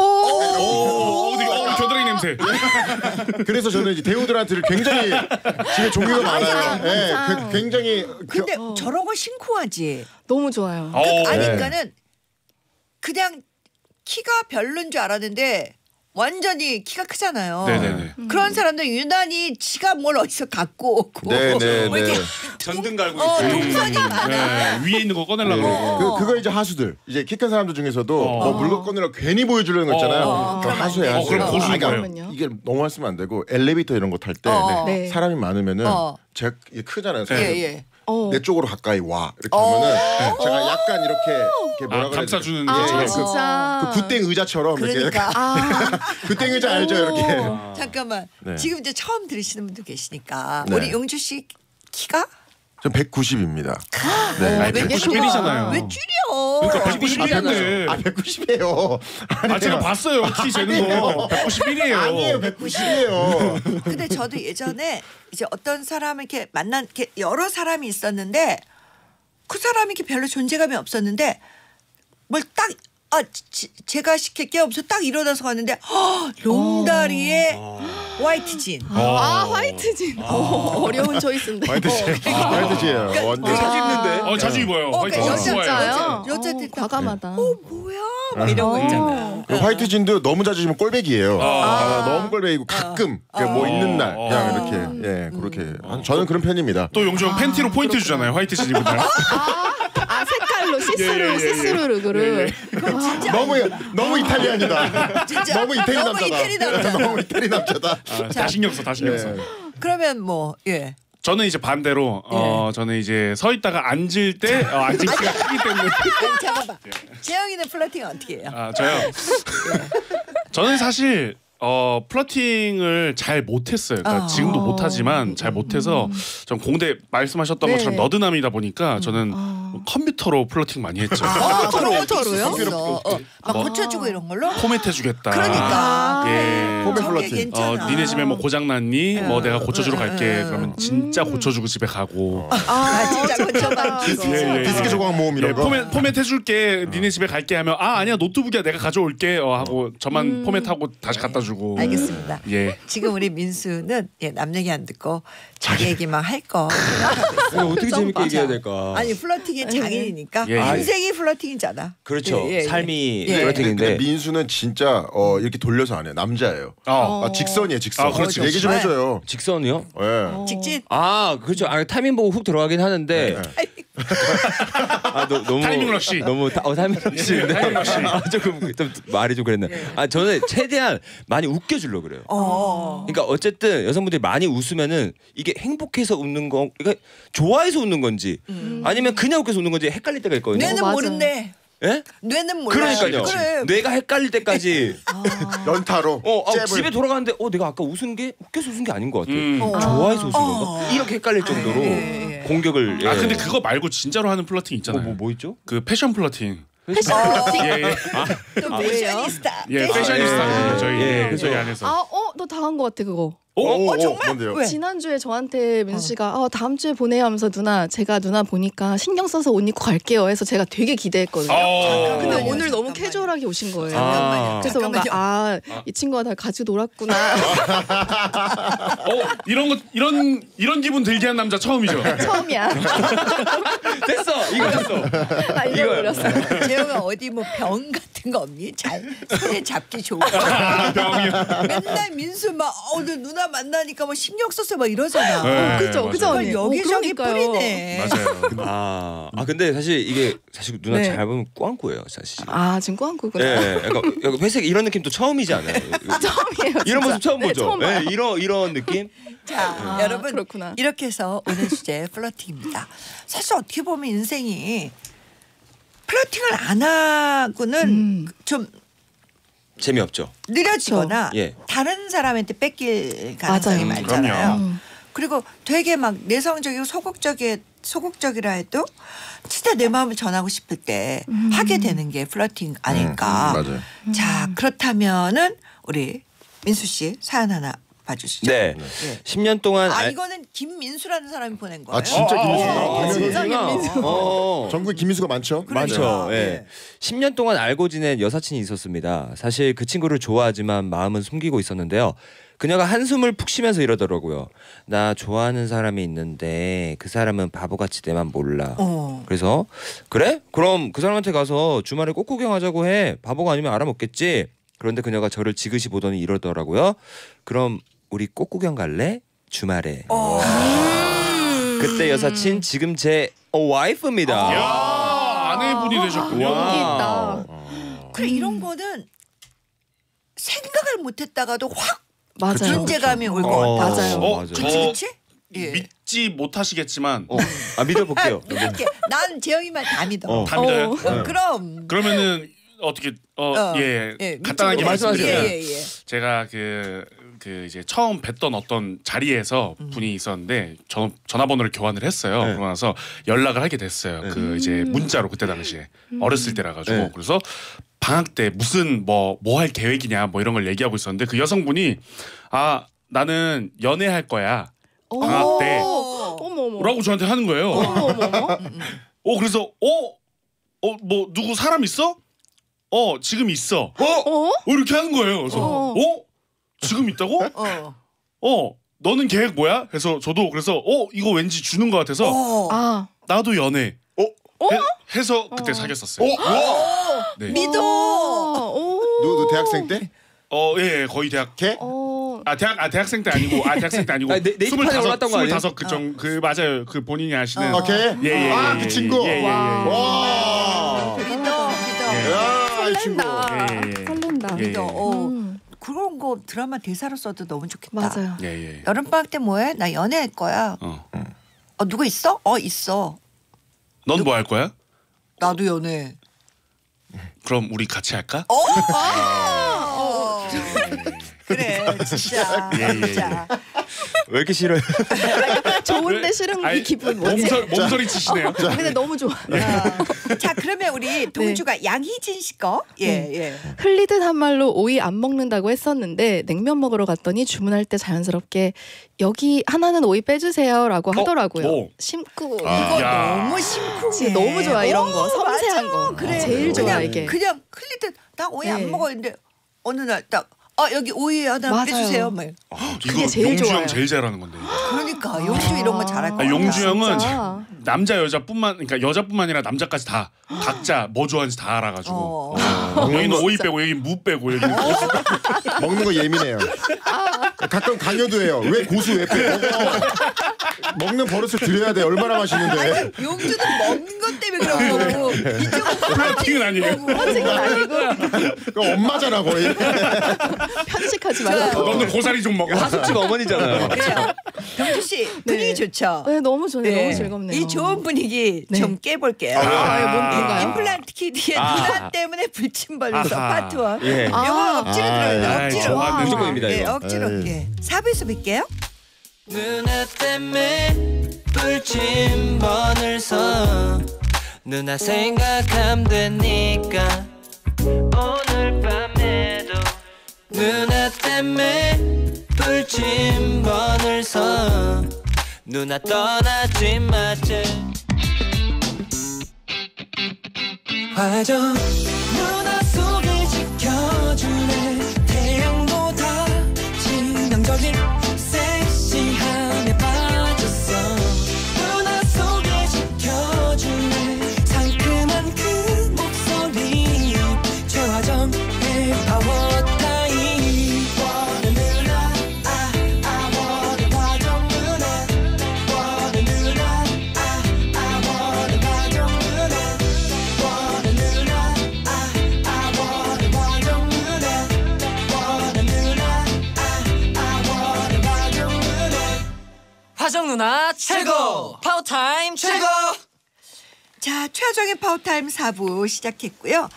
[SPEAKER 2] 어디 어, 겨드랑이 냄새.
[SPEAKER 3] 그래서 저는 이제 배우들한테 굉장히 집에 종류가 많아요.
[SPEAKER 4] 항상,
[SPEAKER 3] 예,
[SPEAKER 4] 항상.
[SPEAKER 3] 그- 굉장히
[SPEAKER 1] 근데 저런 거 심쿵하지
[SPEAKER 4] 너무 좋아요.
[SPEAKER 2] 어,
[SPEAKER 1] 아니까는 그냥 키가 별론 줄 알았는데 완전히 키가 크잖아요.
[SPEAKER 2] 네네네.
[SPEAKER 1] 그런 사람들 유난히 지가 뭘 어디서 갖고 오고
[SPEAKER 3] 네네네.
[SPEAKER 1] 뭐 이렇게
[SPEAKER 2] 전등 갈고
[SPEAKER 1] 어,
[SPEAKER 2] 있고.
[SPEAKER 1] 동선이 많아.
[SPEAKER 2] 네, 위에 있는 거 꺼내려고
[SPEAKER 3] 네.
[SPEAKER 2] 그러고.
[SPEAKER 3] 그 그거 이제 하수들 이제 키 큰 사람들 중에서도
[SPEAKER 2] 어.
[SPEAKER 3] 뭐 물건 꺼내려 괜히 보여주려는 거 있잖아요.
[SPEAKER 2] 어.
[SPEAKER 3] 그럼 하수야.
[SPEAKER 2] 어,
[SPEAKER 3] 하수.
[SPEAKER 2] 그럼 고수인
[SPEAKER 3] 그러니까
[SPEAKER 4] 거예요.
[SPEAKER 3] 이게 너무 말 쓰면 안 되고 엘리베이터 이런 거 탈때
[SPEAKER 1] 어.
[SPEAKER 4] 네.
[SPEAKER 3] 사람이 많으면은
[SPEAKER 1] 어.
[SPEAKER 3] 제가 이게 크잖아요.
[SPEAKER 1] 예. 예.
[SPEAKER 4] 어.
[SPEAKER 3] 내 쪽으로 가까이 와 이렇게
[SPEAKER 1] 어.
[SPEAKER 3] 하면은 제가 약간 이렇게 이렇게 뭐라
[SPEAKER 2] 아,
[SPEAKER 3] 그래야
[SPEAKER 2] 감싸주는?
[SPEAKER 4] 아
[SPEAKER 3] 예, 그-
[SPEAKER 4] 진짜.
[SPEAKER 3] 그 굿땡 의자처럼 이렇게
[SPEAKER 1] 그러니까
[SPEAKER 4] 아,
[SPEAKER 3] 굿땡 의자 알죠 이렇게
[SPEAKER 1] 잠깐만
[SPEAKER 3] 네.
[SPEAKER 1] 지금 이제 처음 들으시는 분도 계시니까
[SPEAKER 3] 네.
[SPEAKER 1] 우리 용주 씨 키가
[SPEAKER 3] 전 190입니다. 네.
[SPEAKER 2] 아니,
[SPEAKER 1] 왜
[SPEAKER 2] 191이잖아요.
[SPEAKER 1] 왜 줄여?
[SPEAKER 2] 그러니까
[SPEAKER 5] 191이잖아요.
[SPEAKER 2] 191이잖아요.
[SPEAKER 3] 아 190이에요.
[SPEAKER 2] 아 제가 봤어요 키 재는 거 191이에요.
[SPEAKER 3] 아니에요 190이에요.
[SPEAKER 1] 근데 저도 예전에 이제 어떤 사람을 이렇게 만난 이렇게 여러 사람이 있었는데 그 사람이 이렇게 별로 존재감이 없었는데 뭘딱 아, 지- 제가 시킬 게 없어 딱 일어나서 갔는데 허, 롱다리에 white jean.
[SPEAKER 4] 아 white jean. 어, 어려운 choice인데.
[SPEAKER 3] white지 white지예요. 완전
[SPEAKER 5] 자주 입는데.
[SPEAKER 2] 어 자주 입어요.
[SPEAKER 1] 어,
[SPEAKER 2] white
[SPEAKER 1] 그
[SPEAKER 2] 어,
[SPEAKER 1] 여자
[SPEAKER 2] 좋아요.
[SPEAKER 1] 진짜요?
[SPEAKER 4] 어,
[SPEAKER 1] 여자들 딱,
[SPEAKER 4] 과감하다.
[SPEAKER 1] 어 뭐야? 막 이런 거 있잖아.
[SPEAKER 3] 그 white jean도 너무 자주 주면 꼴배기예요. 아, 너무 꼴배기고 가끔 그뭐 있는 날 그냥 이렇게 예 그렇게 한- 저는 그런 편입니다.
[SPEAKER 2] 또 용주 형 팬티로 포인트 주잖아요. white jean 입은 날.
[SPEAKER 4] 아 색깔로 시스루
[SPEAKER 2] 예, 예, 예, 예.
[SPEAKER 4] 시스루 룩으로.
[SPEAKER 1] 그럼 진짜
[SPEAKER 3] 너무 너무 이탈리안이다.
[SPEAKER 1] 진짜
[SPEAKER 3] 너무 이태리
[SPEAKER 1] 너무
[SPEAKER 3] 남자다.
[SPEAKER 1] 이태리 남자.
[SPEAKER 3] 너무 이태리 남자다.
[SPEAKER 2] 아, 다 신경 써, 다 신경 써.
[SPEAKER 3] 예.
[SPEAKER 1] 그러면 뭐 예.
[SPEAKER 2] 저는 이제 반대로 어 저는 이제 서 있다가 앉을 때 어, 앉은 키가 크기 때문에
[SPEAKER 1] 잠깐만. 재영이는 플러팅 어떻게 해요?
[SPEAKER 2] 아 저요. 저는 사실 어 플러팅을 잘 못했어요. 그러니까
[SPEAKER 1] 어.
[SPEAKER 2] 지금도 못하지만 잘 못해서 전 공대 말씀하셨던
[SPEAKER 4] 네.
[SPEAKER 2] 것처럼 너드남이다 보니까 저는 컴퓨터로 flirting 많이 했죠.
[SPEAKER 1] 어, 것도
[SPEAKER 4] 컴퓨터로요?
[SPEAKER 1] 있었어. 어, 막
[SPEAKER 2] 뭐?
[SPEAKER 1] 고쳐주고 이런 걸로?
[SPEAKER 2] 포맷해주겠다.
[SPEAKER 1] 그러니까.
[SPEAKER 2] 예.
[SPEAKER 3] 포맷
[SPEAKER 1] 저게
[SPEAKER 3] flirting.
[SPEAKER 1] 괜찮아.
[SPEAKER 2] 어, 니네 집에 뭐 고장 났니? 뭐 내가 고쳐주러 갈게.
[SPEAKER 1] 음.
[SPEAKER 2] 그러면 진짜 고쳐주고 집에 가고.
[SPEAKER 1] 아, 진짜 고쳐봐.
[SPEAKER 2] 예, 예,
[SPEAKER 3] 디스크
[SPEAKER 2] 예.
[SPEAKER 3] 조각 모음 이런
[SPEAKER 2] 예,
[SPEAKER 3] 거.
[SPEAKER 2] 포맷 포맷 해줄게. 니네 집에 갈게 하면 아 아니야 노트북이야 내가 가져올게 어, 하고 저만 포맷하고 다시 갖다 주고.
[SPEAKER 1] 알겠습니다.
[SPEAKER 2] 예.
[SPEAKER 1] 지금 우리 민수는 예, 남 얘기 안 듣고 자기 얘기만 할거 생각하고 있어.
[SPEAKER 5] 이거 어떻게 재밌게
[SPEAKER 1] 맞아.
[SPEAKER 5] 얘기해야 될까?
[SPEAKER 1] 아니 flirting의 장인이니까
[SPEAKER 2] 예, 예.
[SPEAKER 1] 인생이 flirting이잖아.
[SPEAKER 5] 그렇죠.
[SPEAKER 1] 예, 예, 예.
[SPEAKER 5] 삶이
[SPEAKER 1] 예.
[SPEAKER 5] flirting인데
[SPEAKER 3] 민수는 진짜 어, 이렇게 돌려서 안 해요. 남자예요.
[SPEAKER 2] 어.
[SPEAKER 3] 아, 직선이에요, 직선.
[SPEAKER 2] 아, 그렇지,
[SPEAKER 3] 얘기 좀. 해줘요.
[SPEAKER 5] 직선이요?
[SPEAKER 3] 예.
[SPEAKER 1] 직진.
[SPEAKER 5] 아 그렇죠. 아 타이밍 보고 훅 들어가긴 하는데 아 너, 너무
[SPEAKER 2] 타이밍 러쉬.
[SPEAKER 5] 너무 타, 어 타이밍 러쉬인데
[SPEAKER 2] 타이밍 러쉬.
[SPEAKER 5] 아, 조금 좀 말이 좀 그랬네. 아 저는 최대한 많이 웃겨 주려 그래요.
[SPEAKER 1] 어.
[SPEAKER 5] 그러니까 어쨌든 여성분들이 많이 웃으면은 이게 행복해서 웃는 거, 그러니까 좋아해서 웃는 건지 아니면 그냥 웃겨서 웃는 건지 헷갈릴 때가 있거든요.
[SPEAKER 1] 뇌는
[SPEAKER 4] 맞아.
[SPEAKER 1] 모른대.
[SPEAKER 5] 예?
[SPEAKER 1] 뇌는 몰라요.
[SPEAKER 5] 그러니까요.
[SPEAKER 1] 그래.
[SPEAKER 5] 뇌가 헷갈릴 때까지
[SPEAKER 3] 연타로.
[SPEAKER 5] 어, 아. 집에 돌아가는데 어 내가 아까 웃은 게 웃겨서 웃은 게 아닌 것 같아.
[SPEAKER 2] 음.
[SPEAKER 1] 어.
[SPEAKER 5] 좋아해서 웃은
[SPEAKER 1] 어.
[SPEAKER 5] 건가? 이렇게 헷갈릴 정도로
[SPEAKER 1] 예, 예.
[SPEAKER 5] 공격을. 예.
[SPEAKER 2] 아 근데 그거 말고 진짜로 하는 플러팅
[SPEAKER 5] 뭐,
[SPEAKER 2] 있잖아요.
[SPEAKER 5] 뭐, 뭐 있죠?
[SPEAKER 2] 그 패션 플러팅.
[SPEAKER 4] 패션 플러팅.
[SPEAKER 2] 예, 예.
[SPEAKER 1] 또 패셔니스타.
[SPEAKER 2] 예, 패셔니스타거든요.
[SPEAKER 5] 예,
[SPEAKER 2] 저희
[SPEAKER 5] 예.
[SPEAKER 2] 저희 안에서.
[SPEAKER 4] 아, 어, 너 당한 것 같아 그거.
[SPEAKER 3] 오, 오,
[SPEAKER 1] 어,
[SPEAKER 3] 오,
[SPEAKER 1] 정말?
[SPEAKER 3] 뭔데요?
[SPEAKER 1] 왜?
[SPEAKER 4] 지난주에 저한테 민수 씨가 어, 다음 주에 보내요 하면서 누나 제가 누나 보니까 신경 써서 옷 입고 갈게요 해서 제가 되게 기대했거든요.
[SPEAKER 2] 어.
[SPEAKER 4] 근데
[SPEAKER 1] 잠깐만요,
[SPEAKER 4] 오늘 너무
[SPEAKER 1] 잠깐만요.
[SPEAKER 4] 캐주얼하게 오신 거예요.
[SPEAKER 1] 잠깐만요.
[SPEAKER 4] 그래서 뭔가
[SPEAKER 1] 잠깐만요.
[SPEAKER 4] 아이 친구가 다 가지고 놀았구나.
[SPEAKER 2] 어, 이런 거 이런 이런 기분 들게 한 남자 처음이죠.
[SPEAKER 4] 처음이야.
[SPEAKER 5] 됐어. 이거 됐어.
[SPEAKER 4] 아 이거 노렸어.
[SPEAKER 1] 재영아 어디 뭐 병 같은 거 없니? 잘새 잡기 좋은 거.
[SPEAKER 2] 아, 병이요.
[SPEAKER 1] 맨날 민수 막 어, 너 누나 만나니까 뭐 신경 써서 막 이러잖아.
[SPEAKER 2] 네,
[SPEAKER 4] 그죠,
[SPEAKER 2] 맞아요.
[SPEAKER 4] 그죠
[SPEAKER 1] 그걸
[SPEAKER 4] 언니.
[SPEAKER 1] 여기저기
[SPEAKER 4] 어, 그러니까요.
[SPEAKER 1] 뿌리네.
[SPEAKER 2] 맞아요.
[SPEAKER 5] 아, 아 근데 사실 이게 사실 누나
[SPEAKER 4] 네.
[SPEAKER 5] 잘 보면 꽝꾸예요 사실.
[SPEAKER 4] 아 지금 꾸안꾸구나.
[SPEAKER 5] 예, 약간, 약간 회색 이런 느낌도 처음이지 않아요?
[SPEAKER 4] 처음이에요.
[SPEAKER 5] 이런. 모습 처음
[SPEAKER 4] 네,
[SPEAKER 5] 보죠.
[SPEAKER 4] 처음.
[SPEAKER 5] 예, 이런 이런 느낌.
[SPEAKER 1] 자,
[SPEAKER 4] 아,
[SPEAKER 1] 여러분
[SPEAKER 4] 그렇구나.
[SPEAKER 1] 이렇게 해서 오늘 주제 플러팅입니다. 사실 어떻게 보면 인생이 플러팅을 안 하고는
[SPEAKER 4] 음.
[SPEAKER 1] 좀
[SPEAKER 5] 재미없죠.
[SPEAKER 1] 느려지거나
[SPEAKER 5] 그쵸. 예.
[SPEAKER 1] 다른 사람한테 뺏길 가능성이
[SPEAKER 4] 맞아요.
[SPEAKER 1] 많잖아요.
[SPEAKER 2] 그럼요.
[SPEAKER 1] 그리고 되게 막 내성적이고 소극적이 소극적이라 해도 진짜 내 마음을 전하고 싶을 때
[SPEAKER 4] 음.
[SPEAKER 1] 하게 되는 게 플러팅 아닐까.
[SPEAKER 3] 음, 맞아요.
[SPEAKER 1] 자 그렇다면은 우리 민수 씨 사연 하나 봐주시죠.
[SPEAKER 5] 네.
[SPEAKER 1] 예.
[SPEAKER 5] 10년 동안
[SPEAKER 1] 아
[SPEAKER 5] 알-
[SPEAKER 1] 이거는 김민수라는 사람이 보낸 거예요.
[SPEAKER 3] 아 진짜
[SPEAKER 2] 어,
[SPEAKER 3] 김민수.
[SPEAKER 2] 어, 어,
[SPEAKER 3] 김민수.
[SPEAKER 5] 진짜 어.
[SPEAKER 3] 전국에 김민수가 많죠.
[SPEAKER 1] 그러니까.
[SPEAKER 5] 많죠. 예.
[SPEAKER 1] 예.
[SPEAKER 5] 10년 동안 알고 지낸 여사친이 있었습니다. 사실 그 친구를 좋아하지만 마음은 숨기고 있었는데요. 그녀가 한숨을 푹 쉬면서 이러더라고요. 나 좋아하는 사람이 있는데 그 사람은 바보같이 내만 몰라.
[SPEAKER 1] 어.
[SPEAKER 5] 그래서 그래? 그럼 그 사람한테 가서 주말에 꽃 구경하자고 해. 바보가 아니면 알아먹겠지. 그런데 그녀가 저를 지그시 보더니 이러더라고요. 그럼 우리 꽃 구경 갈래? 주말에.
[SPEAKER 1] 어.
[SPEAKER 5] 그때 여사친 지금 제 와이프입니다.
[SPEAKER 2] 야 아내분이 되셨군요.
[SPEAKER 4] 용기 있다.
[SPEAKER 1] 그래 이런 거는 생각을 못했다가도 확
[SPEAKER 4] 맞아요.
[SPEAKER 1] 존재감이 올 것
[SPEAKER 5] 어,
[SPEAKER 1] 같아.
[SPEAKER 4] 맞아요.
[SPEAKER 2] 어,
[SPEAKER 5] 맞아요.
[SPEAKER 2] 저
[SPEAKER 1] 그렇지? 예.
[SPEAKER 2] 믿지 못하시겠지만
[SPEAKER 5] 어, 아 믿어볼게요.
[SPEAKER 1] 이렇게 난 재영이 말다 믿어.
[SPEAKER 5] 어.
[SPEAKER 2] 다 믿어요.
[SPEAKER 4] 어.
[SPEAKER 1] 어, 그럼
[SPEAKER 2] 그러면은 어떻게 어,
[SPEAKER 1] 어,
[SPEAKER 2] 예,
[SPEAKER 1] 예,
[SPEAKER 2] 간단하게
[SPEAKER 1] 믿지
[SPEAKER 5] 말씀하세요.
[SPEAKER 1] 예, 예, 예.
[SPEAKER 2] 제가 그, 그 이제 처음 뵀던 어떤 자리에서 분이 있었는데 전, 전화번호를 교환을 했어요.
[SPEAKER 5] 네.
[SPEAKER 2] 그러고 나서 연락을 하게 됐어요.
[SPEAKER 5] 네.
[SPEAKER 2] 그 이제 문자로 그때 당시에 어렸을 때라 가지고
[SPEAKER 5] 네.
[SPEAKER 2] 그래서 방학 때 무슨 뭐 뭐 할 계획이냐 뭐 이런 걸 얘기하고 있었는데 그 여성분이 아 나는 연애할 거야
[SPEAKER 4] 어.
[SPEAKER 2] 방학 때
[SPEAKER 4] 어머 어머.
[SPEAKER 2] 라고 저한테 하는 거예요.
[SPEAKER 4] 어
[SPEAKER 2] 그래서 어? 어뭐 누구 사람 있어? 어 지금 있어. 어?
[SPEAKER 4] 어?
[SPEAKER 2] 어 이렇게 하는 거예요. 그래서
[SPEAKER 4] 어.
[SPEAKER 2] 어? 지금 있다고?
[SPEAKER 1] 어.
[SPEAKER 2] 어 너는 계획 뭐야? 그래서 저도 그래서 어 이거 왠지 주는 것 같아서
[SPEAKER 1] 어.
[SPEAKER 4] 아.
[SPEAKER 2] 나도 연애.
[SPEAKER 3] 어?
[SPEAKER 2] 해, 서 그때
[SPEAKER 4] 어.
[SPEAKER 2] 사귀었었어요.
[SPEAKER 3] 어? 와!
[SPEAKER 2] 네.
[SPEAKER 1] 믿어.
[SPEAKER 3] 너 대학생 때?
[SPEAKER 2] 어 예, 예 거의 대학
[SPEAKER 3] 걔?
[SPEAKER 4] 어.
[SPEAKER 2] 아 대학 아 대학생 때 아니고 아 대학생 때 아니고
[SPEAKER 5] 아, 네- 네이트판에 올랐던 거 아니에요?
[SPEAKER 2] 스물다섯 그정 그 맞아요 그 본인이 아시는
[SPEAKER 3] 어, 걔?
[SPEAKER 2] 예, 예,
[SPEAKER 3] 아,
[SPEAKER 2] 예,
[SPEAKER 3] 그
[SPEAKER 2] 예,
[SPEAKER 3] 친구?
[SPEAKER 2] 예, 예, 예, 예.
[SPEAKER 3] 와!
[SPEAKER 1] 믿어. 믿어.
[SPEAKER 2] 예.
[SPEAKER 3] 야, 이 친구.
[SPEAKER 4] 설렌다.
[SPEAKER 2] 예, 예.
[SPEAKER 4] 설렌다.
[SPEAKER 2] 예, 예.
[SPEAKER 1] 믿어. 어.
[SPEAKER 4] 음,
[SPEAKER 1] 그런 거 드라마 대사로 써도 너무 좋겠다.
[SPEAKER 4] 맞아요.
[SPEAKER 2] 예, 예.
[SPEAKER 1] 여름 방학 때 뭐해? 나 연애할 거야.
[SPEAKER 2] 어.
[SPEAKER 1] 어 누구 있어? 어 있어.
[SPEAKER 2] 넌 뭐 할 거야?
[SPEAKER 1] 나도 연애.
[SPEAKER 2] 그럼 우리 같이 할까?
[SPEAKER 1] 어? 어. 진짜
[SPEAKER 2] 예, 예, 예.
[SPEAKER 1] 진짜.
[SPEAKER 5] 왜 이렇게 싫어요?
[SPEAKER 4] 좋은데 싫은
[SPEAKER 2] 이
[SPEAKER 4] 기분 뭐지?
[SPEAKER 2] 몸소, 몸소리 치시네요.
[SPEAKER 4] 근데 너무 좋아.
[SPEAKER 1] 어. 자 그러면 우리 동주가 양희진 씨 거. 예 예.
[SPEAKER 4] 흘리듯 한 말로 오이 안 먹는다고 했었는데 냉면 먹으러 갔더니 주문할 때 자연스럽게 여기 하나는 오이 빼주세요라고 하더라고요.
[SPEAKER 2] 오.
[SPEAKER 4] 심고
[SPEAKER 1] 이거
[SPEAKER 2] 야.
[SPEAKER 1] 너무 심쿵해.
[SPEAKER 4] 진짜 너무 좋아 이런 거
[SPEAKER 1] 오,
[SPEAKER 4] 섬세한
[SPEAKER 1] 맞아.
[SPEAKER 4] 거
[SPEAKER 1] 그래.
[SPEAKER 4] 제일 좋아
[SPEAKER 1] 그냥,
[SPEAKER 4] 이게.
[SPEAKER 1] 그냥 흘리듯 나 오이
[SPEAKER 4] 네.
[SPEAKER 1] 안 먹었는데 어느 날 딱 아 여기 오이 하나
[SPEAKER 4] 맞아요.
[SPEAKER 1] 빼주세요. 막.
[SPEAKER 2] 아,
[SPEAKER 4] 그게
[SPEAKER 2] 이거
[SPEAKER 4] 제일
[SPEAKER 2] 용주
[SPEAKER 4] 좋아요.
[SPEAKER 2] 형 제일 잘하는 건데. 이거.
[SPEAKER 1] 그러니까 용주 이런 거 잘할 거
[SPEAKER 2] 아,
[SPEAKER 1] 같아.
[SPEAKER 2] 용주 형은
[SPEAKER 4] 진짜.
[SPEAKER 2] 남자 여자뿐만 그러니까 여자뿐만 아니라 남자까지 다 각자 뭐 좋아하는지 다 알아가지고
[SPEAKER 1] 어.
[SPEAKER 2] 어. 여기는 오이 빼고 여기 무 빼고 여기 는
[SPEAKER 3] 먹는 거 예민해요. 가끔 강요도 해요. 왜 고수 왜 빼? 먹는 버릇을 들여야 돼. 얼마나 맛있는데.
[SPEAKER 1] 용주는 먹는 것 때문에 그런 거고 이쪽은
[SPEAKER 2] 플러팅은 아니에요.
[SPEAKER 4] 그건 아니고
[SPEAKER 3] 그거 엄마잖아 거의.
[SPEAKER 1] 자,
[SPEAKER 4] 말라고.
[SPEAKER 2] 너는 고사리 좀 먹어.
[SPEAKER 5] 하숙집 어머니잖아요.
[SPEAKER 1] 그래요. 병주 씨 분위기
[SPEAKER 4] 네.
[SPEAKER 1] 좋죠.
[SPEAKER 4] 네, 너무 좋네.
[SPEAKER 1] 네.
[SPEAKER 4] 너무 즐겁네요.
[SPEAKER 1] 이 좋은 분위기
[SPEAKER 4] 네.
[SPEAKER 1] 좀 깨볼게요.
[SPEAKER 2] 아,
[SPEAKER 4] 예, 뭔가요?
[SPEAKER 1] 임플란트 키드의
[SPEAKER 2] 아.
[SPEAKER 1] 누나 때문에 불침벌려서. Part one.
[SPEAKER 5] 예.
[SPEAKER 1] 이거
[SPEAKER 4] 아.
[SPEAKER 1] 억지로
[SPEAKER 3] 아,
[SPEAKER 1] 들어요. 억지로.
[SPEAKER 4] 와.
[SPEAKER 5] 무조건입니다
[SPEAKER 1] 네. 억지로.
[SPEAKER 3] 에이.
[SPEAKER 1] 예. 사부에서 뵐게요.
[SPEAKER 6] 누나 때문에 불침번을 써 누나 생각함 되니까 오늘 밤에도 누나 때문에 불침 번을 써 누나 떠나지 마제 화정 화정 누나 최고. 파워타임 최고.
[SPEAKER 1] 자, 최화정의 파워타임 4부 시작했고요.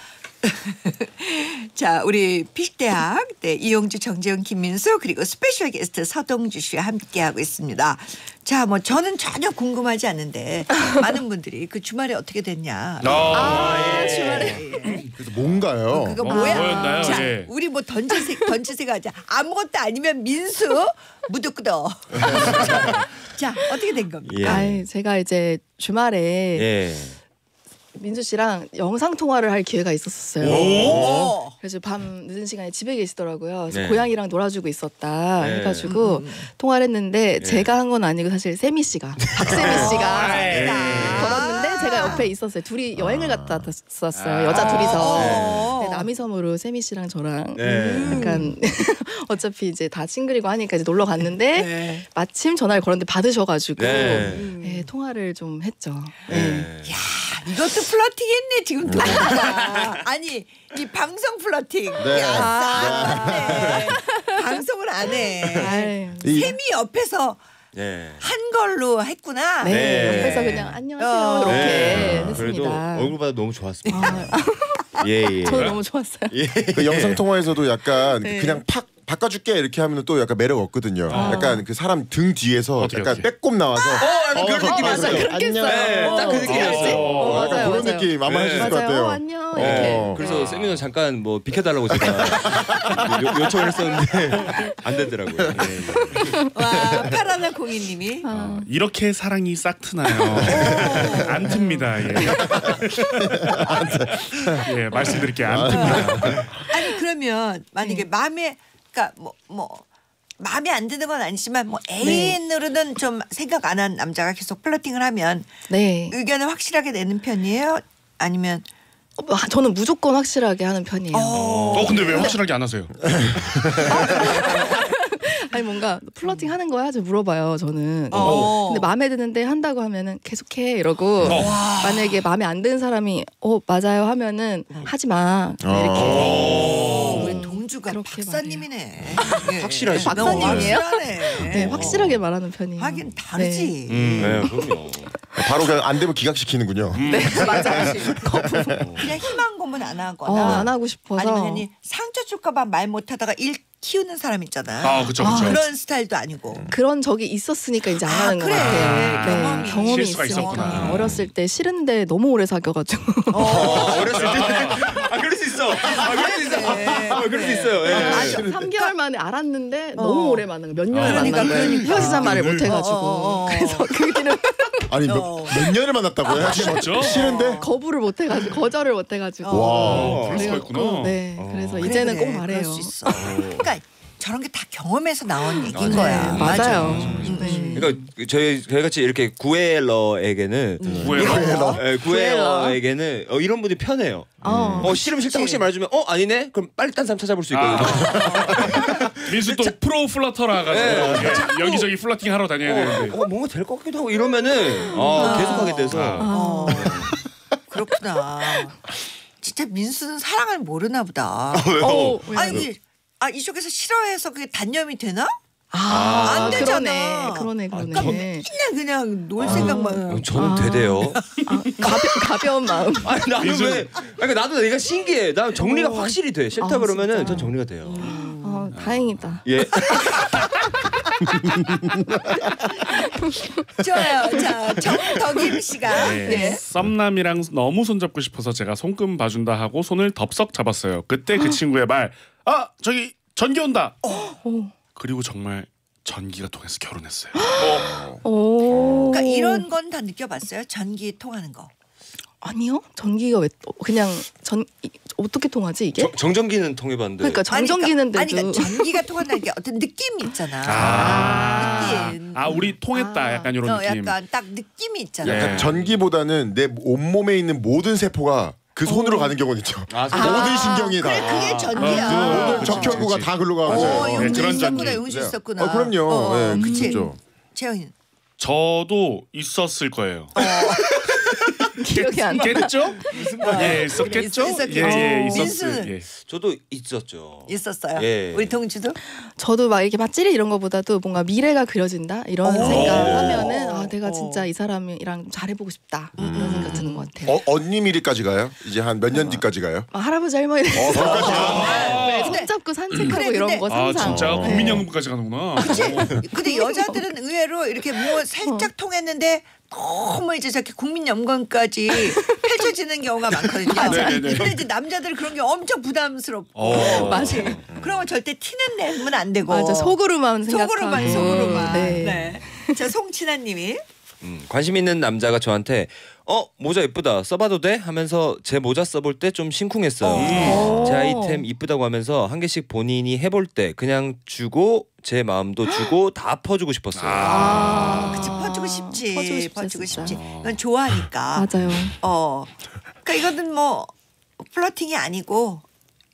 [SPEAKER 1] 자, 우리 피식대학 네, 이용주, 정재형, 김민수 그리고 스페셜 게스트 서동주 씨와 함께하고 있습니다. 자, 뭐 저는 전혀 궁금하지 않은데 많은 분들이 그 주말에 어떻게 됐냐.
[SPEAKER 2] 아, 예.
[SPEAKER 4] 주말에
[SPEAKER 3] 그래서 뭔가요?
[SPEAKER 1] 그거
[SPEAKER 2] 뭐,
[SPEAKER 1] 뭐야?
[SPEAKER 2] 뭐였나요?
[SPEAKER 1] 자,
[SPEAKER 2] 예.
[SPEAKER 1] 우리 뭐 던지세 던지세가 하자. 아무것도 아니면 민수 무드끄더. 자, 어떻게 된 겁니까?
[SPEAKER 5] 예.
[SPEAKER 4] 아이, 제가 이제 주말에
[SPEAKER 5] 예.
[SPEAKER 4] 민수 씨랑 영상 통화를 할 기회가 있었어요.
[SPEAKER 1] 오.
[SPEAKER 4] 그래서 밤 늦은 시간에 집에 계시더라고요. 그래서
[SPEAKER 5] 네.
[SPEAKER 4] 고양이랑 놀아주고 있었다
[SPEAKER 5] 네.
[SPEAKER 4] 해가지고 통화를 했는데 제가 한 건 아니고 사실 세미 씨가 박세미 씨가
[SPEAKER 2] 아이.
[SPEAKER 4] 걸었는데 제가 옆에 있었어요. 둘이 여행을 갔다 왔었어요.
[SPEAKER 2] 아.
[SPEAKER 4] 여자 둘이서.
[SPEAKER 1] 어.
[SPEAKER 4] 네, 남이섬으로 세미 씨랑 저랑
[SPEAKER 5] 네.
[SPEAKER 4] 약간 어차피 이제 다 싱글이고 하니까 이제 놀러 갔는데
[SPEAKER 1] 네.
[SPEAKER 4] 마침 전화를 걸었는데 받으셔가지고
[SPEAKER 5] 네.
[SPEAKER 4] 네, 통화를 좀 했죠. 네.
[SPEAKER 5] 네.
[SPEAKER 1] 이것도 플러팅했네 지금 들어보니까. 아니 이 방송 플러팅.
[SPEAKER 3] 네.
[SPEAKER 1] 야, 싹 맞네. 방송을 안 해. 셈이 옆에서
[SPEAKER 5] 네.
[SPEAKER 1] 한 걸로 했구나.
[SPEAKER 4] 네.
[SPEAKER 5] 네.
[SPEAKER 4] 옆에서 그냥 안녕하세요
[SPEAKER 1] 어.
[SPEAKER 4] 이렇게
[SPEAKER 5] 네. 그래도
[SPEAKER 4] 했습니다.
[SPEAKER 5] 얼굴보다 너무 좋았습니다.
[SPEAKER 4] 아,
[SPEAKER 5] 예 예.
[SPEAKER 4] 저 너무 좋았어요.
[SPEAKER 5] 예.
[SPEAKER 3] 그 영상 통화에서도 약간
[SPEAKER 4] 네.
[SPEAKER 3] 그냥 팍 바꿔줄게 이렇게 하면 또 약간 매력 없거든요.
[SPEAKER 4] 아.
[SPEAKER 3] 약간 그 사람 등 뒤에서
[SPEAKER 2] 어떻게,
[SPEAKER 3] 약간
[SPEAKER 2] 어떻게?
[SPEAKER 3] 빼꼼 나와서
[SPEAKER 5] 어, 약간 그런
[SPEAKER 3] 어,
[SPEAKER 5] 느낌이었어요.
[SPEAKER 4] 했어요.
[SPEAKER 5] 네, 딱그
[SPEAKER 4] 어,
[SPEAKER 5] 느낌이었어요.
[SPEAKER 4] 그치?
[SPEAKER 3] 어, 약간
[SPEAKER 4] 맞아요,
[SPEAKER 3] 그런
[SPEAKER 4] 맞아요.
[SPEAKER 3] 느낌 아마
[SPEAKER 5] 네.
[SPEAKER 3] 하실 것
[SPEAKER 4] 맞아요.
[SPEAKER 3] 같아요.
[SPEAKER 4] 어, 안녕
[SPEAKER 3] 어.
[SPEAKER 4] 이렇게.
[SPEAKER 5] 그래서 세미는 잠깐 뭐 비켜달라고 제가 요, 요청을 했었는데 안 되더라고요. 예, 예.
[SPEAKER 1] 와 파라나 공인님이
[SPEAKER 4] 아,
[SPEAKER 2] 이렇게 사랑이 싹 트나요? 안 틉니다. 예. 예, 말씀드릴게요. 안 틉니다.
[SPEAKER 1] 아니 그러면 만약에
[SPEAKER 4] 네.
[SPEAKER 1] 마음에 그러니까 뭐뭐 마음에 안 드는 건 아니지만 뭐
[SPEAKER 4] 네.
[SPEAKER 1] 애인으로는 좀 생각 안 한 남자가 계속 플러팅을 하면
[SPEAKER 4] 네.
[SPEAKER 1] 의견을 확실하게 내는 편이에요? 아니면
[SPEAKER 4] 어, 저는 무조건 확실하게 하는 편이에요.
[SPEAKER 2] 어, 근데 왜 확실하게 안 하세요?
[SPEAKER 4] 아니 뭔가 플러팅 하는 거야? 저 물어봐요. 저는.
[SPEAKER 1] 어.
[SPEAKER 4] 근데 마음에 드는데 한다고 하면은 계속해 이러고
[SPEAKER 2] 어.
[SPEAKER 4] 만약에 마음에 안 드는 사람이 어 맞아요 하면은 하지 마 이렇게.
[SPEAKER 1] 어,
[SPEAKER 4] 그렇게
[SPEAKER 1] 박사님이네. 예.
[SPEAKER 5] 확실하시네.
[SPEAKER 1] 너무
[SPEAKER 4] 박사님이에요?
[SPEAKER 1] 확실하네.
[SPEAKER 4] 네, 확실하게 말하는 편이에요.
[SPEAKER 1] 하긴 다르지.
[SPEAKER 2] 음.
[SPEAKER 5] 네, 그럼요.
[SPEAKER 3] 바로 그냥 안 되면 기각시키는군요.
[SPEAKER 4] 네, 맞아요.
[SPEAKER 1] 그냥 희망 고문 안
[SPEAKER 4] 어,
[SPEAKER 1] 하거나
[SPEAKER 4] 안 하고 싶어서.
[SPEAKER 1] 아니면 상처 줄까봐 말 못하다가 일 키우는 사람 있잖아.
[SPEAKER 2] 아, 그쵸, 그쵸.
[SPEAKER 1] 그런 스타일도 아니고.
[SPEAKER 4] 그런 적이 있었으니까 이제 안
[SPEAKER 1] 아,
[SPEAKER 4] 하는 것
[SPEAKER 1] 그래.
[SPEAKER 4] 같아요.
[SPEAKER 1] 경험이.
[SPEAKER 4] 네, 경험이
[SPEAKER 2] 실수가 있었구나.
[SPEAKER 4] 어렸을 때 싫은데 너무 오래 사귀어가지고
[SPEAKER 5] 어, 어렸을 때. 아, 그럴 수 있어. 아, 그럴 수 있어. 아, 그럴 수 있어요. 예.
[SPEAKER 4] 아니 3개월 만에 알았는데 너무 오래 만난 거몇 년을
[SPEAKER 1] 그러니까,
[SPEAKER 4] 만난 거예요.
[SPEAKER 1] 그러니까.
[SPEAKER 4] 헤어지자 말을 못 해가지고
[SPEAKER 1] 어, 어, 어.
[SPEAKER 4] 그래서 그 뒤는
[SPEAKER 3] 아니 몇,
[SPEAKER 1] 어.
[SPEAKER 3] 몇 년을 만났다고요?
[SPEAKER 2] 진짜?
[SPEAKER 3] 싫은데?
[SPEAKER 4] 거부를 못 해가지고 거절을 못 해가지고
[SPEAKER 3] 와.
[SPEAKER 2] 그럴 수가
[SPEAKER 4] 그래갖고,
[SPEAKER 2] 있구나.
[SPEAKER 4] 네,
[SPEAKER 5] 어.
[SPEAKER 4] 그래서
[SPEAKER 1] 그래,
[SPEAKER 4] 이제는
[SPEAKER 1] 그래.
[SPEAKER 4] 꼭 말해요.
[SPEAKER 1] 그럴 수 있어. 그러니까 저런 게 다 경험에서 나온 얘기인
[SPEAKER 4] 네,
[SPEAKER 1] 거야.
[SPEAKER 4] 맞아요.
[SPEAKER 1] 음.
[SPEAKER 4] 네.
[SPEAKER 5] 그러니까 저희 저희 같이 이렇게 구엘러에게는
[SPEAKER 2] 구해라.
[SPEAKER 5] 예, 구엘러에게는 어, 이런 분이 편해요.
[SPEAKER 4] 어.
[SPEAKER 5] 어 싫으면 싫다 확실히 말해주면 어 아니네 그럼 빨리 딴 사람 찾아볼 수 있거든요.
[SPEAKER 2] 민수 또 프로 플러터라 가지고 예, 여기저기 플러팅 하러 다녀야 되는데.
[SPEAKER 5] 어, 뭔가 될 것 같기도 하고 이러면은 어, 계속 하게 돼서
[SPEAKER 1] 어. 그렇구나. 진짜 민수는 사랑을 모르나 보다.
[SPEAKER 4] 어,
[SPEAKER 1] 아니 그, 아 이쪽에서 싫어해서 그게 단념이 되나?
[SPEAKER 4] 아,
[SPEAKER 1] 안 되잖아.
[SPEAKER 4] 그러네, 그러네,
[SPEAKER 1] 그러니까
[SPEAKER 4] 그러네.
[SPEAKER 1] 맨날 그냥 놀 생각만.
[SPEAKER 5] 어, 저는 되대요.
[SPEAKER 4] 아, 가벼, 가벼 운 마음.
[SPEAKER 5] 아니 나는 왜? 그러니까 나도 내가 신기해. 나 정리가 확실히 돼. 싫다
[SPEAKER 4] 아,
[SPEAKER 5] 그러면은
[SPEAKER 4] 진짜.
[SPEAKER 5] 전 정리가 돼요.
[SPEAKER 4] 어, 다행이다.
[SPEAKER 5] 예.
[SPEAKER 1] 좋아요. 자 정덕임 씨가
[SPEAKER 2] 네.
[SPEAKER 1] 네.
[SPEAKER 2] 썸남이랑 너무 손잡고 싶어서 제가 손금 봐준다 하고 손을 덥석 잡았어요. 그때 그 친구의 말, 아 저기 전기 온다.
[SPEAKER 4] 어.
[SPEAKER 2] 그리고 정말 전기가 통해서 결혼했어요.
[SPEAKER 4] 오.
[SPEAKER 1] 그러니까 이런 건 다 느껴봤어요. 전기 통하는 거.
[SPEAKER 4] 아니요. 전기가 왜 또- 그냥 전 이- 어떻게 통하지 이게?
[SPEAKER 5] 정- 정전기는 통해봤는데.
[SPEAKER 4] 그러니까 정전기는
[SPEAKER 1] 아니,
[SPEAKER 4] 데도
[SPEAKER 1] 그러니까 전기가 통한다는 게 어떤 느낌이 있잖아.
[SPEAKER 2] 아,
[SPEAKER 1] 느낌.
[SPEAKER 2] 아 우리 통했다
[SPEAKER 4] 아.
[SPEAKER 2] 약간 이런
[SPEAKER 1] 어,
[SPEAKER 2] 느낌.
[SPEAKER 1] 약간 딱 느낌이 있잖아.
[SPEAKER 2] 네.
[SPEAKER 3] 약간 전기보다는 내 온몸에 있는 모든 세포가 그 손으로 가는 경우는 있죠.
[SPEAKER 5] 아,
[SPEAKER 3] 모든 신경이 다.
[SPEAKER 1] 그래 그게 전기야.
[SPEAKER 2] 어,
[SPEAKER 3] 모든
[SPEAKER 2] 그치,
[SPEAKER 3] 적혈구가
[SPEAKER 2] 그치.
[SPEAKER 3] 다 글로 가고.
[SPEAKER 1] 어,
[SPEAKER 2] 네,
[SPEAKER 1] 용주
[SPEAKER 2] 그런
[SPEAKER 1] 있었구나. 용주
[SPEAKER 3] 네.
[SPEAKER 1] 있었구나.
[SPEAKER 3] 어, 그럼요.
[SPEAKER 1] 어,
[SPEAKER 3] 네,
[SPEAKER 1] 그치.
[SPEAKER 3] 그렇죠.
[SPEAKER 1] 채영이.
[SPEAKER 2] 저도 있었을 거예요.
[SPEAKER 4] 기억이 안 나.
[SPEAKER 2] 겠죠? 예, 있었겠죠?
[SPEAKER 1] 있었겠죠.
[SPEAKER 2] 예, 예,
[SPEAKER 1] 민수는?
[SPEAKER 2] 있었을. 예.
[SPEAKER 5] 저도 있었죠.
[SPEAKER 1] 있었어요.
[SPEAKER 5] 예.
[SPEAKER 1] 우리 동주도
[SPEAKER 4] 저도 막 이렇게 막 찌리 이런 거보다도 뭔가 미래가 그려진다 이런
[SPEAKER 1] 오.
[SPEAKER 4] 생각하면은 아 내가
[SPEAKER 1] 오.
[SPEAKER 4] 진짜 이 사람이랑 잘해보고 싶다 이런 생각 드는 것 같아요.
[SPEAKER 3] 어, 언니 미리까지 가요? 이제 한 몇 년 뒤까지 가요?
[SPEAKER 4] 아, 할아버지 할머니
[SPEAKER 3] 어, 거기까지.
[SPEAKER 4] 네,
[SPEAKER 1] 근데-
[SPEAKER 4] 손잡고 산책하고
[SPEAKER 1] 그래,
[SPEAKER 4] 이런
[SPEAKER 1] 근데-
[SPEAKER 2] 거아
[SPEAKER 4] 상상.
[SPEAKER 2] 진짜
[SPEAKER 4] 네.
[SPEAKER 2] 국민연금까지 가는구나.
[SPEAKER 1] 근데 여자들은 의외로 이렇게 뭐 살짝 통했는데 너무 이제 저렇게 국민 연금까지 펼쳐지는 경우가 많거든요. 근데 이제 남자들 그런 게 엄청 부담스럽고
[SPEAKER 2] 어.
[SPEAKER 4] 맞아요.
[SPEAKER 1] 그러면 절대 티는 내면 안 되고
[SPEAKER 4] 맞아 속으로만 생각하고.
[SPEAKER 1] 속으로만 속으로만.
[SPEAKER 4] 네.
[SPEAKER 1] 네. 자 송친아님이
[SPEAKER 5] 음, 관심 있는 남자가 저한테 어 모자 이쁘다 써봐도 돼 하면서 제 모자 써볼 때 좀 심쿵했어요. 제 아이템 이쁘다고 하면서 한 개씩 본인이 해볼 때 그냥 주고 제 마음도 주고 다 퍼주고 싶었어요.
[SPEAKER 4] 아,
[SPEAKER 1] 그치 퍼주고 싶지
[SPEAKER 4] 퍼주고
[SPEAKER 1] 퍼주고. 싶지 이건 좋아하니까
[SPEAKER 4] 맞아요.
[SPEAKER 1] 어 그러니까 이거는 뭐 flirting이 아니고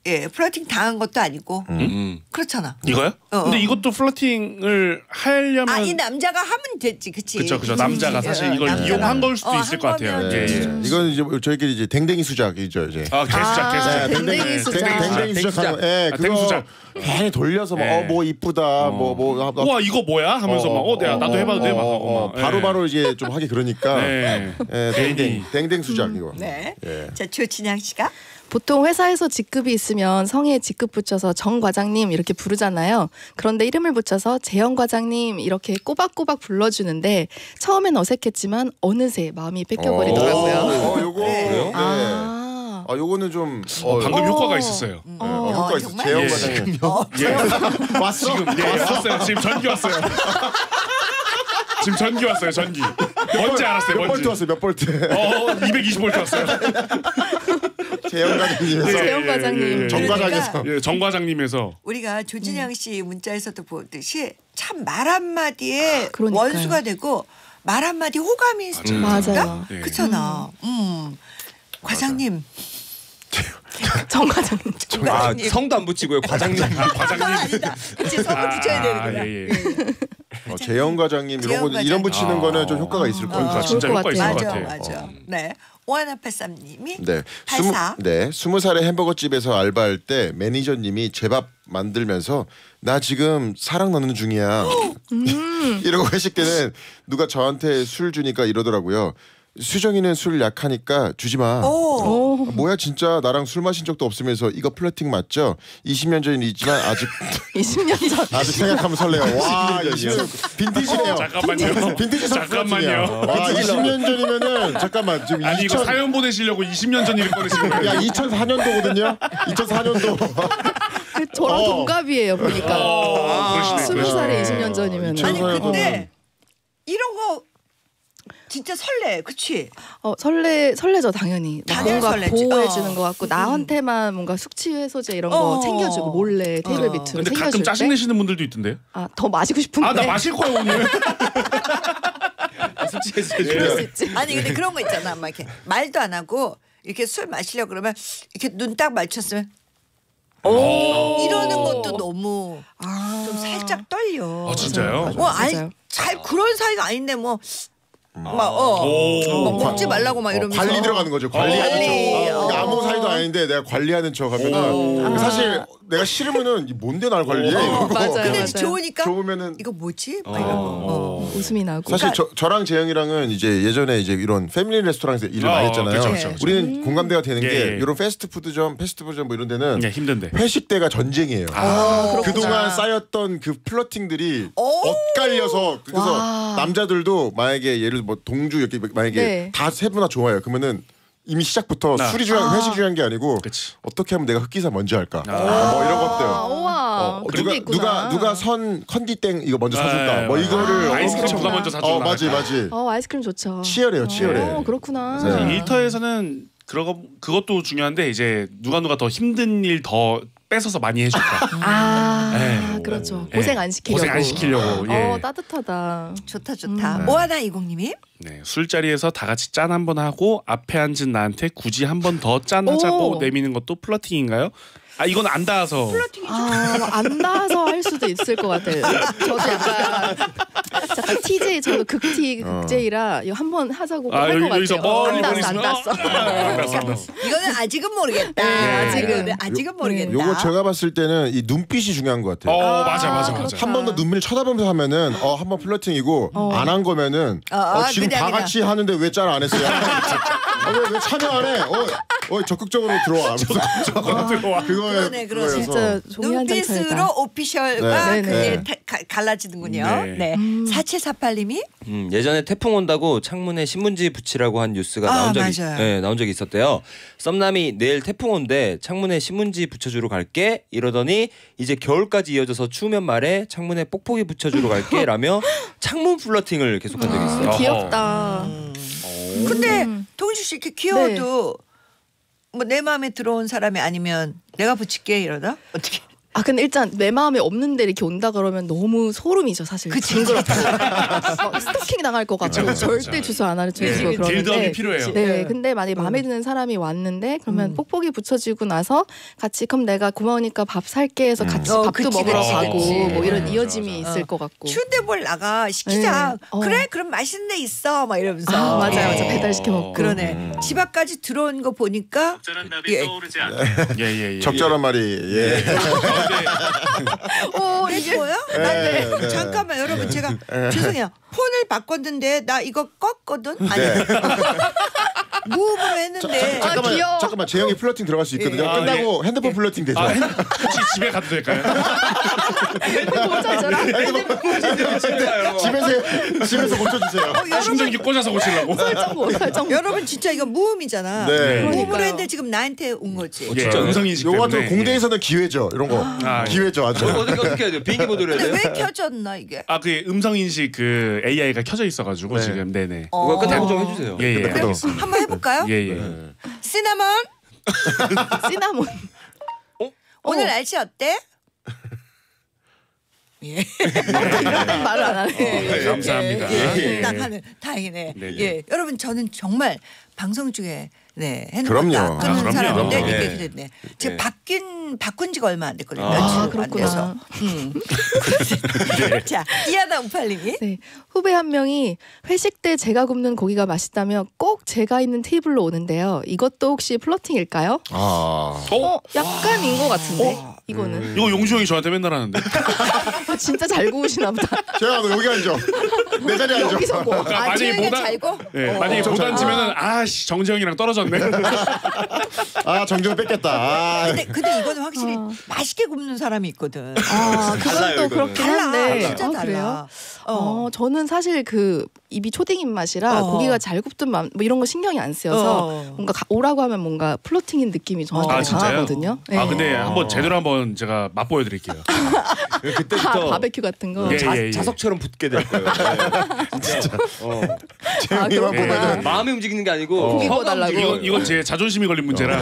[SPEAKER 1] 예 flirting 당한 것도 아니고
[SPEAKER 5] 음.
[SPEAKER 1] 그렇잖아.
[SPEAKER 2] 이거요?
[SPEAKER 1] 어,
[SPEAKER 2] 근데
[SPEAKER 1] 어.
[SPEAKER 2] 이것도 flirting을 하려면
[SPEAKER 1] 아 이 남자가 하면 됐지, 그치?
[SPEAKER 2] 그쵸 그쵸 남자가 사실
[SPEAKER 1] 예,
[SPEAKER 2] 이걸
[SPEAKER 1] 남자가.
[SPEAKER 2] 이용한 걸 수도
[SPEAKER 1] 어,
[SPEAKER 2] 있을
[SPEAKER 1] 한
[SPEAKER 2] 것 같아요.
[SPEAKER 1] 거면
[SPEAKER 2] 예, 예.
[SPEAKER 3] 이건 이제 저희끼리 이제 댕댕이 수작이죠 이제.
[SPEAKER 2] 아 개수작
[SPEAKER 4] 아,
[SPEAKER 2] 개수작.
[SPEAKER 3] 네,
[SPEAKER 4] 댕댕이 수작.
[SPEAKER 3] 댕댕이. 수작하는 거. 예,
[SPEAKER 2] 아,
[SPEAKER 3] 그거
[SPEAKER 2] 댕수작.
[SPEAKER 3] 괜히 돌려서
[SPEAKER 2] 예.
[SPEAKER 3] 뭐어뭐 이쁘다 뭐뭐 뭐, 뭐,
[SPEAKER 2] 우와 이거 뭐야 하면서 막 어 내가 나도 해봐도 돼 막 하고 막. 예.
[SPEAKER 3] 바로 바로 이제 좀 하기 그러니까.
[SPEAKER 2] 네.
[SPEAKER 3] 예, 댕댕. 댕댕 수작 이거.
[SPEAKER 1] 네.
[SPEAKER 3] 예.
[SPEAKER 1] 자 조진양 씨가
[SPEAKER 4] 보통 회사에서 직급이 있으면 성에 직급 붙여서 정 과장님 이렇게 부르잖아요. 그런데 이름을 붙여서 재영 과장님 이렇게 꼬박꼬박 불러주는데 처음엔 어색했지만 어느새 마음이 뺏겨버리더라고요.
[SPEAKER 3] 어, 요거
[SPEAKER 1] 네.
[SPEAKER 3] 네.
[SPEAKER 4] 아,
[SPEAKER 3] 아, 요거는 좀 어,
[SPEAKER 2] 방금
[SPEAKER 4] 어.
[SPEAKER 2] 효과가 있었어요.
[SPEAKER 3] 네, 어, 효과 있어.
[SPEAKER 1] 정말?
[SPEAKER 3] 재영
[SPEAKER 2] 예.
[SPEAKER 3] 과장님.
[SPEAKER 2] 예.
[SPEAKER 3] 왔어?
[SPEAKER 2] 지금 예, 왔어요. 지금 전기 왔어요. 지금 전기 왔어요. 전기. 뭔지 알았어요.
[SPEAKER 3] 몇 볼트. 왔어요? 몇 볼트?
[SPEAKER 2] 어 220볼트 왔어요.
[SPEAKER 3] 재영 과장님에서
[SPEAKER 2] 예,
[SPEAKER 4] 재영
[SPEAKER 2] 예,
[SPEAKER 4] 과장님.
[SPEAKER 2] 예, 예.
[SPEAKER 3] 정 과장에서.
[SPEAKER 2] 예, 정 과장님에서
[SPEAKER 1] 우리가 조진양 씨 문자에서도 보듯이 참 말 한마디에
[SPEAKER 4] 그러니까요.
[SPEAKER 1] 원수가 되고 말 한마디 호감이
[SPEAKER 4] 맞아요.
[SPEAKER 2] 예.
[SPEAKER 1] 그렇잖아. 음. 과장님.
[SPEAKER 4] 정 과장님.
[SPEAKER 5] 정아
[SPEAKER 1] 과장님.
[SPEAKER 5] 성도 안 붙이고요 과장님.
[SPEAKER 2] 과장님.
[SPEAKER 1] 아니다. 그치 성을 붙여야 되는구나.
[SPEAKER 2] 아, 예, 예.
[SPEAKER 3] 어, 재영 과장님 이런 거
[SPEAKER 1] 과장님.
[SPEAKER 3] 이런 붙이는 거는
[SPEAKER 2] 아.
[SPEAKER 3] 좀 효과가 있을 거예요.
[SPEAKER 2] 그러니까
[SPEAKER 1] 어.
[SPEAKER 2] 진짜 효과
[SPEAKER 4] 것
[SPEAKER 2] 있을 것
[SPEAKER 1] 맞아,
[SPEAKER 2] 같아요.
[SPEAKER 1] 맞아. 네. 오하나팔삼님이
[SPEAKER 3] 네. 스무,
[SPEAKER 1] 84.
[SPEAKER 3] 네. 스무 살에 햄버거 집에서 알바할 때 매니저님이 제밥 만들면서 나 지금 사랑 나누는 중이야. 이러고 회식 때는 누가 저한테 술 주니까 이러더라고요. 수정이는 술 약하니까 주지 마.
[SPEAKER 1] 오.
[SPEAKER 4] 오,
[SPEAKER 3] 아, 뭐야 진짜 나랑 술 마신 적도 없으면서 이거 플러팅 맞죠? 20년 전이지만 아직
[SPEAKER 4] 20년 전.
[SPEAKER 3] 아직 생각하면 설레요. 와 20년 빈티지네요.
[SPEAKER 2] 잠깐만요.
[SPEAKER 3] 빈티지
[SPEAKER 2] 잠깐만요.
[SPEAKER 3] 와 20년 전이면은 잠깐만 지금
[SPEAKER 2] 아니 이거
[SPEAKER 3] 2000
[SPEAKER 2] 사연 보내시려고 20년 전 일을 꺼내시는 거예요.
[SPEAKER 3] 야 2004년도거든요. 2004년도.
[SPEAKER 4] 그 저랑
[SPEAKER 3] 어.
[SPEAKER 4] 동갑이에요 보니까.
[SPEAKER 2] 어,
[SPEAKER 4] 스무. 살에 20년 전이면.
[SPEAKER 1] 아니 근데 진짜 설레. 그치?
[SPEAKER 4] 어 설레 설레죠 당연히 뭔가
[SPEAKER 1] 설레지.
[SPEAKER 4] 보호해
[SPEAKER 1] 어.
[SPEAKER 4] 주는 것 같고 나한테만 뭔가 숙취 해소제 이런
[SPEAKER 1] 어.
[SPEAKER 4] 거 챙겨주고 몰래 테이블
[SPEAKER 1] 어.
[SPEAKER 4] 밑으로
[SPEAKER 2] 근데 가끔
[SPEAKER 4] 챙겨줄
[SPEAKER 2] 짜증
[SPEAKER 4] 때.
[SPEAKER 2] 내시는 분들도 있던데요.
[SPEAKER 4] 아더 마시고 싶은데.
[SPEAKER 2] 아나 마실 거예요 오늘.
[SPEAKER 5] 솔직히
[SPEAKER 4] 그럴 수 있지.
[SPEAKER 1] 아니 근데 그런 거 있잖아. 막 이렇게 말도 안 하고 이렇게 술 마시려 고 그러면 이렇게 눈 딱 맞췄으면
[SPEAKER 2] 오.
[SPEAKER 1] 이러는 것도 너무
[SPEAKER 4] 아.
[SPEAKER 1] 좀 살짝 떨려.
[SPEAKER 2] 아 진짜요?
[SPEAKER 1] 뭐 아니? 잘 그런 사이가 아닌데 뭐뭐 막어
[SPEAKER 2] 오.
[SPEAKER 1] 뭐 먹지 말라고 막
[SPEAKER 3] 어,
[SPEAKER 1] 이러면서
[SPEAKER 3] 관리 들어가는 거죠. 관리하는
[SPEAKER 1] 관리.
[SPEAKER 3] 척.
[SPEAKER 1] 어.
[SPEAKER 3] 그러니까 아무 사이도 아닌데 내가 관리하는 척 하면은 사실 내가 싫으면은 이 뭔데 날 관리해? 이러고.
[SPEAKER 4] 맞아요.
[SPEAKER 1] 근데
[SPEAKER 4] 맞아요.
[SPEAKER 1] 좋으니까
[SPEAKER 3] 좋으면은
[SPEAKER 1] 이거 뭐지? 막 이러고. 어.
[SPEAKER 4] 웃음이 나고.
[SPEAKER 3] 사실 저, 저랑 재영이랑은 이제 예전에 이제 이런 패밀리 레스토랑에서 일을
[SPEAKER 2] 어,
[SPEAKER 3] 많이 했잖아요.
[SPEAKER 2] 그쵸, 그쵸, 그쵸.
[SPEAKER 3] 우리는 공감대가 되는
[SPEAKER 2] 예,
[SPEAKER 3] 게
[SPEAKER 2] 예.
[SPEAKER 3] 이런 패스트푸드점, 패스트푸드점 뭐 이런 데는
[SPEAKER 2] 예, 힘든데.
[SPEAKER 3] 회식 때가 전쟁이에요.
[SPEAKER 1] 어,
[SPEAKER 3] 그동안 쌓였던 그 플러팅들이
[SPEAKER 1] 오.
[SPEAKER 3] 엇갈려서 그래서
[SPEAKER 4] 와.
[SPEAKER 3] 남자들도 만약에 예를 들어 뭐 동주 이렇게 만약에
[SPEAKER 4] 네.
[SPEAKER 3] 다 세 분다 좋아요. 그러면은 이미 시작부터
[SPEAKER 2] 아.
[SPEAKER 3] 술이 중요한 회식 중요한 게 아니고
[SPEAKER 2] 그치.
[SPEAKER 3] 어떻게 하면 내가 흑기사 먼저 할까?
[SPEAKER 2] 아.
[SPEAKER 3] 뭐 이런 것들.
[SPEAKER 4] 아, 우와.
[SPEAKER 3] 어,
[SPEAKER 4] 그런
[SPEAKER 3] 누가. 누가 누가 선 컨디땡 이거 먼저 사줄까?
[SPEAKER 2] 네,
[SPEAKER 3] 뭐. 이거를
[SPEAKER 2] 아, 아이스크림
[SPEAKER 3] 엄청-
[SPEAKER 2] 누가 먼저 사주나
[SPEAKER 3] 어 맞지 맞지.
[SPEAKER 4] 어 아이스크림 좋죠.
[SPEAKER 3] 치열해요 치열해.
[SPEAKER 4] 어 그렇구나.
[SPEAKER 3] 네.
[SPEAKER 2] 일터에서는 그거 그것도 중요한데 이제 누가 누가 더 힘든 일 더 뺏어서 많이 해줄까.
[SPEAKER 4] 아
[SPEAKER 2] 네.
[SPEAKER 4] 그렇죠.
[SPEAKER 2] 네.
[SPEAKER 4] 고생 안 시키려고.
[SPEAKER 2] 고생 안 시키려고. 예.
[SPEAKER 4] 어 따뜻하다.
[SPEAKER 1] 좋다 좋다.
[SPEAKER 3] 음.
[SPEAKER 1] 오하나 이공님이
[SPEAKER 2] 네, 술자리에서 다 같이 짠 한 번 하고 앞에 앉은 나한테 굳이 한 번 더 짠하자고
[SPEAKER 4] 오.
[SPEAKER 2] 내미는 것도 플러팅인가요? 아 이건 안 닿아서
[SPEAKER 4] 아안 닿아서 할 수도 있을 것 같아요. 저도 약간 약간 TJ 저도 극T
[SPEAKER 3] 어.
[SPEAKER 4] 극J라 이거 한 번 하자고
[SPEAKER 2] 아,
[SPEAKER 4] 할 것 같아요.
[SPEAKER 2] 멀리
[SPEAKER 4] 안
[SPEAKER 2] 멀리
[SPEAKER 4] 안. 어,
[SPEAKER 2] 안 닿았어, 안 닿았어.
[SPEAKER 1] 이거는 아직은 모르겠다.
[SPEAKER 2] 네.
[SPEAKER 1] 아직은 아직은 모르겠다.
[SPEAKER 3] 요거 제가 봤을 때는 이 눈빛이 중요한 것 같아요.
[SPEAKER 2] 어 맞아 맞아 맞아.
[SPEAKER 4] 그렇다.
[SPEAKER 3] 한번 더 눈밀 쳐다보면서 하면은 어 한 번 플러팅이고 안 한 거면은
[SPEAKER 1] 어,
[SPEAKER 3] 어,
[SPEAKER 1] 어,
[SPEAKER 3] 지금
[SPEAKER 1] 그냥,
[SPEAKER 3] 다
[SPEAKER 1] 그냥.
[SPEAKER 3] 같이 하는데 왜 짤 안 했어요? 어, 왜, 왜 참여 안 해? 어, 어 적극적으로 들어와.
[SPEAKER 2] 들어와.
[SPEAKER 3] 그거에
[SPEAKER 1] 그러네, 그러네.
[SPEAKER 4] 진짜 종이 한장
[SPEAKER 1] 눈빛으로. 오피셜과
[SPEAKER 3] 네.
[SPEAKER 1] 그게
[SPEAKER 3] 네.
[SPEAKER 1] 타- 가- 갈라지는군요.
[SPEAKER 2] 네.
[SPEAKER 1] 네. 4748님이
[SPEAKER 5] 음, 예전에 태풍 온다고 창문에 신문지 붙이라고 한 뉴스가
[SPEAKER 1] 아,
[SPEAKER 5] 나온 적이
[SPEAKER 1] 맞아요.
[SPEAKER 5] 네, 나온 적이 있었대요. 썸남이 내일 태풍 온대 창문에 신문지 붙여주러 갈게 이러더니 이제 겨울까지 이어져서 추우면 말해 창문에 뽁뽁이 붙여주러 갈게 라며 창문 플러팅을 계속한 적이 있어요.
[SPEAKER 2] 어허.
[SPEAKER 4] 귀엽다.
[SPEAKER 1] 근데
[SPEAKER 4] 음.
[SPEAKER 1] 동주 씨 이렇게 귀여워도 뭐 내 마음에 들어온 사람이 아니면 내가 붙일게 이러다 어떻게?
[SPEAKER 4] 아 근데 일단 내 마음에 없는데 이렇게 온다 그러면 너무 소름이죠 사실.
[SPEAKER 1] 그치.
[SPEAKER 4] 징그럽고 막 스토킹 당할 것 같고
[SPEAKER 2] 그쵸, 그쵸,
[SPEAKER 4] 절대
[SPEAKER 2] 그쵸.
[SPEAKER 4] 주소 안 알려주고
[SPEAKER 2] 네,
[SPEAKER 4] 그러는데.
[SPEAKER 2] 길드업이 필요해요.
[SPEAKER 4] 네, 근데 만약 에 마음에 드는 사람이 왔는데 그러면 뽁뽁이 붙여지고 나서 같이 그럼 내가 고마우니까 밥 살게 해서 같이
[SPEAKER 1] 어,
[SPEAKER 4] 밥도
[SPEAKER 1] 그치,
[SPEAKER 4] 먹으러
[SPEAKER 2] 그치,
[SPEAKER 4] 가고
[SPEAKER 2] 그치.
[SPEAKER 4] 뭐 이런
[SPEAKER 2] 맞아,
[SPEAKER 4] 이어짐이
[SPEAKER 2] 맞아.
[SPEAKER 4] 있을
[SPEAKER 1] 어.
[SPEAKER 4] 것 같고.
[SPEAKER 1] 추운데 뭘 나가 시키자.
[SPEAKER 4] 네. 어.
[SPEAKER 1] 그래 그럼 맛있는 데 있어 막 이러면서.
[SPEAKER 4] 아 맞아요,
[SPEAKER 1] 예.
[SPEAKER 4] 맞아 배달 시켜 먹고.
[SPEAKER 1] 그러네. 집 앞까지 들어온 거 보니까
[SPEAKER 2] 적절한 답이
[SPEAKER 1] 예.
[SPEAKER 2] 떠오르지 않네. 예예 예.
[SPEAKER 3] 적절한 말이 예.
[SPEAKER 1] 오 이게 뭐야? 나
[SPEAKER 3] 네, 네.
[SPEAKER 1] 잠깐만 여러분 제가 죄송해요. 폰을 바꿨는데 나 이거 껐거든. 아니
[SPEAKER 3] 네.
[SPEAKER 1] 무음으로 했는데
[SPEAKER 4] 아,
[SPEAKER 3] 잠깐만
[SPEAKER 4] 귀여워.
[SPEAKER 3] 잠깐만 재형이 flirting 들어갈 수 있거든요.
[SPEAKER 2] 예. 아,
[SPEAKER 3] 끝나고 핸드폰 flirting 되죠.
[SPEAKER 2] 아, 핸- 혹시 집에 가도 될까요?
[SPEAKER 4] 모자잖아.
[SPEAKER 3] 집에서 집에서 고쳐주세요.
[SPEAKER 1] 어, 여러분
[SPEAKER 2] 충전기 꽂아서 고치려고.
[SPEAKER 4] 설정보.
[SPEAKER 1] 여러분 진짜 이거 무음이잖아.
[SPEAKER 3] 네.
[SPEAKER 1] 무음으로. 했는데 지금 나한테 온 거지.
[SPEAKER 2] 예, 음성 인식
[SPEAKER 3] 요거 같은
[SPEAKER 2] 때문에.
[SPEAKER 3] 거 공대에서는 기회죠. 이런 거
[SPEAKER 2] 아, 예.
[SPEAKER 3] 기회죠 아주.
[SPEAKER 5] 어떻게 어떻게 해야 돼요? 비행기 모드로 해야 돼요?
[SPEAKER 1] 왜 켜졌나 이게?
[SPEAKER 2] 아, 그 음성 인식 그 AI가 켜져 있어가지고
[SPEAKER 3] 네.
[SPEAKER 2] 지금 네네.
[SPEAKER 5] 이거 끝나고 좀 해주세요.
[SPEAKER 2] 예, 예.
[SPEAKER 1] 한번 해 볼까요?
[SPEAKER 2] 예, 예.
[SPEAKER 1] 시나몬
[SPEAKER 4] 시나몬.
[SPEAKER 1] 오늘 날씨 어때? 예.
[SPEAKER 4] 말을 안 하네.
[SPEAKER 2] 네, 감사합니다.
[SPEAKER 1] 예,
[SPEAKER 2] 예.
[SPEAKER 1] 예. 딱 하는 다행이네.
[SPEAKER 2] 네, 네.
[SPEAKER 1] 예, 여러분 저는 정말 방송 중에 네 핸드폰
[SPEAKER 3] 그럼요.
[SPEAKER 1] 다 끊는
[SPEAKER 2] 아, 그럼요.
[SPEAKER 1] 사람인데
[SPEAKER 5] 예.
[SPEAKER 1] 이게 됐네. 제가
[SPEAKER 5] 예.
[SPEAKER 1] 바뀐 바꾼 지가 얼마 안 됐거든요.
[SPEAKER 5] 아,
[SPEAKER 1] 며칠 안
[SPEAKER 4] 그렇구나.
[SPEAKER 1] 돼서. 음. 자 이하다 우팔님이
[SPEAKER 4] 네, 후배 한 명이 회식 때 제가 굽는 고기가 맛있다며 꼭 제가 있는 테이블로 오는데요. 이것도 혹시 플러팅일까요?
[SPEAKER 3] 아
[SPEAKER 4] 어, 약간인 것 같은데 이거는
[SPEAKER 2] 이거 용주 형이 저한테 맨날 하는데.
[SPEAKER 4] 아, 진짜 잘 구우시나 보다.
[SPEAKER 3] 재영아 너 여기 앉아. 내 자리에 앉아.
[SPEAKER 4] 여기서 뭐?
[SPEAKER 2] 그러니까
[SPEAKER 1] 아
[SPEAKER 2] 만약에
[SPEAKER 1] 지영이가
[SPEAKER 2] 못,
[SPEAKER 1] 잘고
[SPEAKER 2] 안, 예, 만약에 못 앉으면은 아씨 정재영이랑 떨어졌네.
[SPEAKER 3] 아 정정 뺏겠다. 아.
[SPEAKER 1] 근데 근데 이거는 확실히 맛있게 굽는 사람이 있거든.
[SPEAKER 4] 아, 그건
[SPEAKER 5] 달라요,
[SPEAKER 4] 또
[SPEAKER 5] 이거는.
[SPEAKER 4] 그렇긴
[SPEAKER 1] 달라.
[SPEAKER 4] 한데.
[SPEAKER 1] 진짜
[SPEAKER 4] 아,
[SPEAKER 1] 달라.
[SPEAKER 4] 그래요?
[SPEAKER 1] 어.
[SPEAKER 4] 어, 저는 사실 그 입이 초딩 입맛이라
[SPEAKER 1] 어.
[SPEAKER 4] 고기가 잘 굽든 맘- 뭐 이런 거 신경이 안 쓰여서
[SPEAKER 1] 어.
[SPEAKER 4] 뭔가 가- 오라고 하면 뭔가 플러팅인 느낌이 저한테
[SPEAKER 2] 아 진짜요?
[SPEAKER 4] 강하거든요. 네.
[SPEAKER 2] 아 근데 한번 제대로 한번 제가 맛보여 드릴게요.
[SPEAKER 4] 아,
[SPEAKER 5] 그때부터
[SPEAKER 4] 바베큐 같은 거.
[SPEAKER 2] 예,
[SPEAKER 5] 자,
[SPEAKER 2] 예, 예.
[SPEAKER 5] 자 석처럼 붙게 될 거예요. 네. 진짜. 어.
[SPEAKER 4] 아, 그렇구나.
[SPEAKER 3] 보면은
[SPEAKER 5] 마음이 움직이는 게 아니고
[SPEAKER 4] 고기
[SPEAKER 5] 혀가
[SPEAKER 4] 구워달라고.
[SPEAKER 2] 이건. 이건 제 자존심이 걸린 문제라.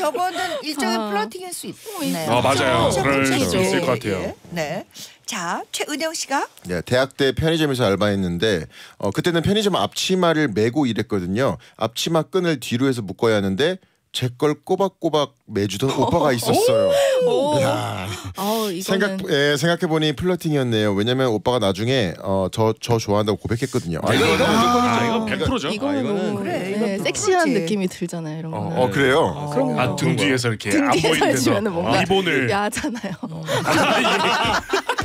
[SPEAKER 1] 저거는 일종의
[SPEAKER 4] 아.
[SPEAKER 1] 플러팅일 수 있네요.
[SPEAKER 2] 아, 맞아요. 그럴. 수 있을
[SPEAKER 1] 예,
[SPEAKER 2] 것 같아요.
[SPEAKER 1] 예. 네. 자 최은영 씨가
[SPEAKER 3] 네, 대학 때 편의점에서 알바했는데 어, 그때는 편의점 앞치마를 메고 일했거든요. 앞치마 끈을 뒤로 해서 묶어야 하는데 제 걸 꼬박꼬박 매주던 오빠가 있었어요.
[SPEAKER 4] 오.
[SPEAKER 3] 야,
[SPEAKER 4] 아우 이거는
[SPEAKER 3] 생각 예, 생각해 보니 플러팅이었네요. 왜냐면 오빠가 나중에 어, 저저 좋아한다고 고백했거든요. 아,
[SPEAKER 5] 이거 이거
[SPEAKER 2] 아
[SPEAKER 5] 무조건이죠.
[SPEAKER 2] 이건 100%죠.
[SPEAKER 4] 이거는,
[SPEAKER 5] 아, 이거는
[SPEAKER 1] 그래,
[SPEAKER 4] 네, 섹시한
[SPEAKER 1] 그렇지.
[SPEAKER 4] 느낌이 들잖아요. 이런
[SPEAKER 3] 어,
[SPEAKER 4] 거는.
[SPEAKER 3] 어, 그래요.
[SPEAKER 4] 그럼요.
[SPEAKER 2] 아등 뒤에서 이렇게 등안
[SPEAKER 4] 뒤에서
[SPEAKER 2] 보이는 데서
[SPEAKER 4] 해주면은 뭔가
[SPEAKER 2] 리본을
[SPEAKER 4] 야하잖아요.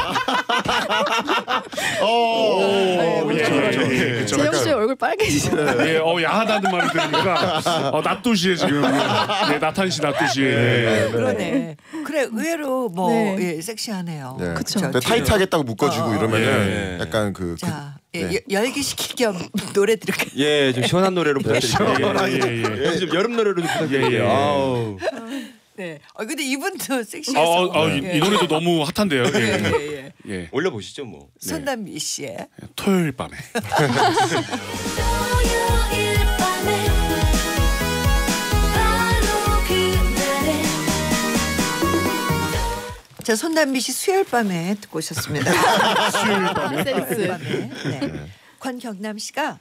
[SPEAKER 3] 어.
[SPEAKER 4] 네,
[SPEAKER 2] 오, 예, 예, 예, 그쵸.
[SPEAKER 4] 재영 씨 얼굴 빨개지죠.
[SPEAKER 2] 예, 어 야하다는 말을 들으니까 어 낫두시에 지금 네, 나탄 씨 낫두시에 네.
[SPEAKER 1] 그러네. 그래 의외로 뭐
[SPEAKER 4] 네.
[SPEAKER 1] 예, 섹시하네요.
[SPEAKER 3] 네.
[SPEAKER 4] 그쵸.
[SPEAKER 3] 근데 타이트하게 딱 묶어주고
[SPEAKER 1] 어, 어,
[SPEAKER 3] 이러면은
[SPEAKER 5] 예, 예.
[SPEAKER 3] 약간 그, 그
[SPEAKER 1] 자 예,
[SPEAKER 3] 네.
[SPEAKER 1] 여- 열기 시킬 겸 노래 들을까요?
[SPEAKER 5] 예, 좀 시원한 노래로 부탁드릴게요.
[SPEAKER 2] 예, 예, 예.
[SPEAKER 5] 예, 좀 여름 노래로 좀 부탁드릴게요.
[SPEAKER 2] 예, 예, 예.
[SPEAKER 5] 아우.
[SPEAKER 1] 네. 어 근데 이분도
[SPEAKER 2] 어,
[SPEAKER 1] 섹시해서.
[SPEAKER 2] 어, 어, 이,
[SPEAKER 1] 예.
[SPEAKER 2] 이 노래도 너무 핫한데요.
[SPEAKER 1] 예,
[SPEAKER 2] 예.
[SPEAKER 1] 예, 예.
[SPEAKER 2] 예.
[SPEAKER 5] 올려 보시죠, 뭐.
[SPEAKER 1] 손담비 씨의
[SPEAKER 2] 토요일 밤에
[SPEAKER 7] 토요일 밤에
[SPEAKER 1] 자 손담비 씨 수요일 밤에 듣고 오셨습니다.
[SPEAKER 4] 센스.
[SPEAKER 1] 밤에. 네. 권경남 씨가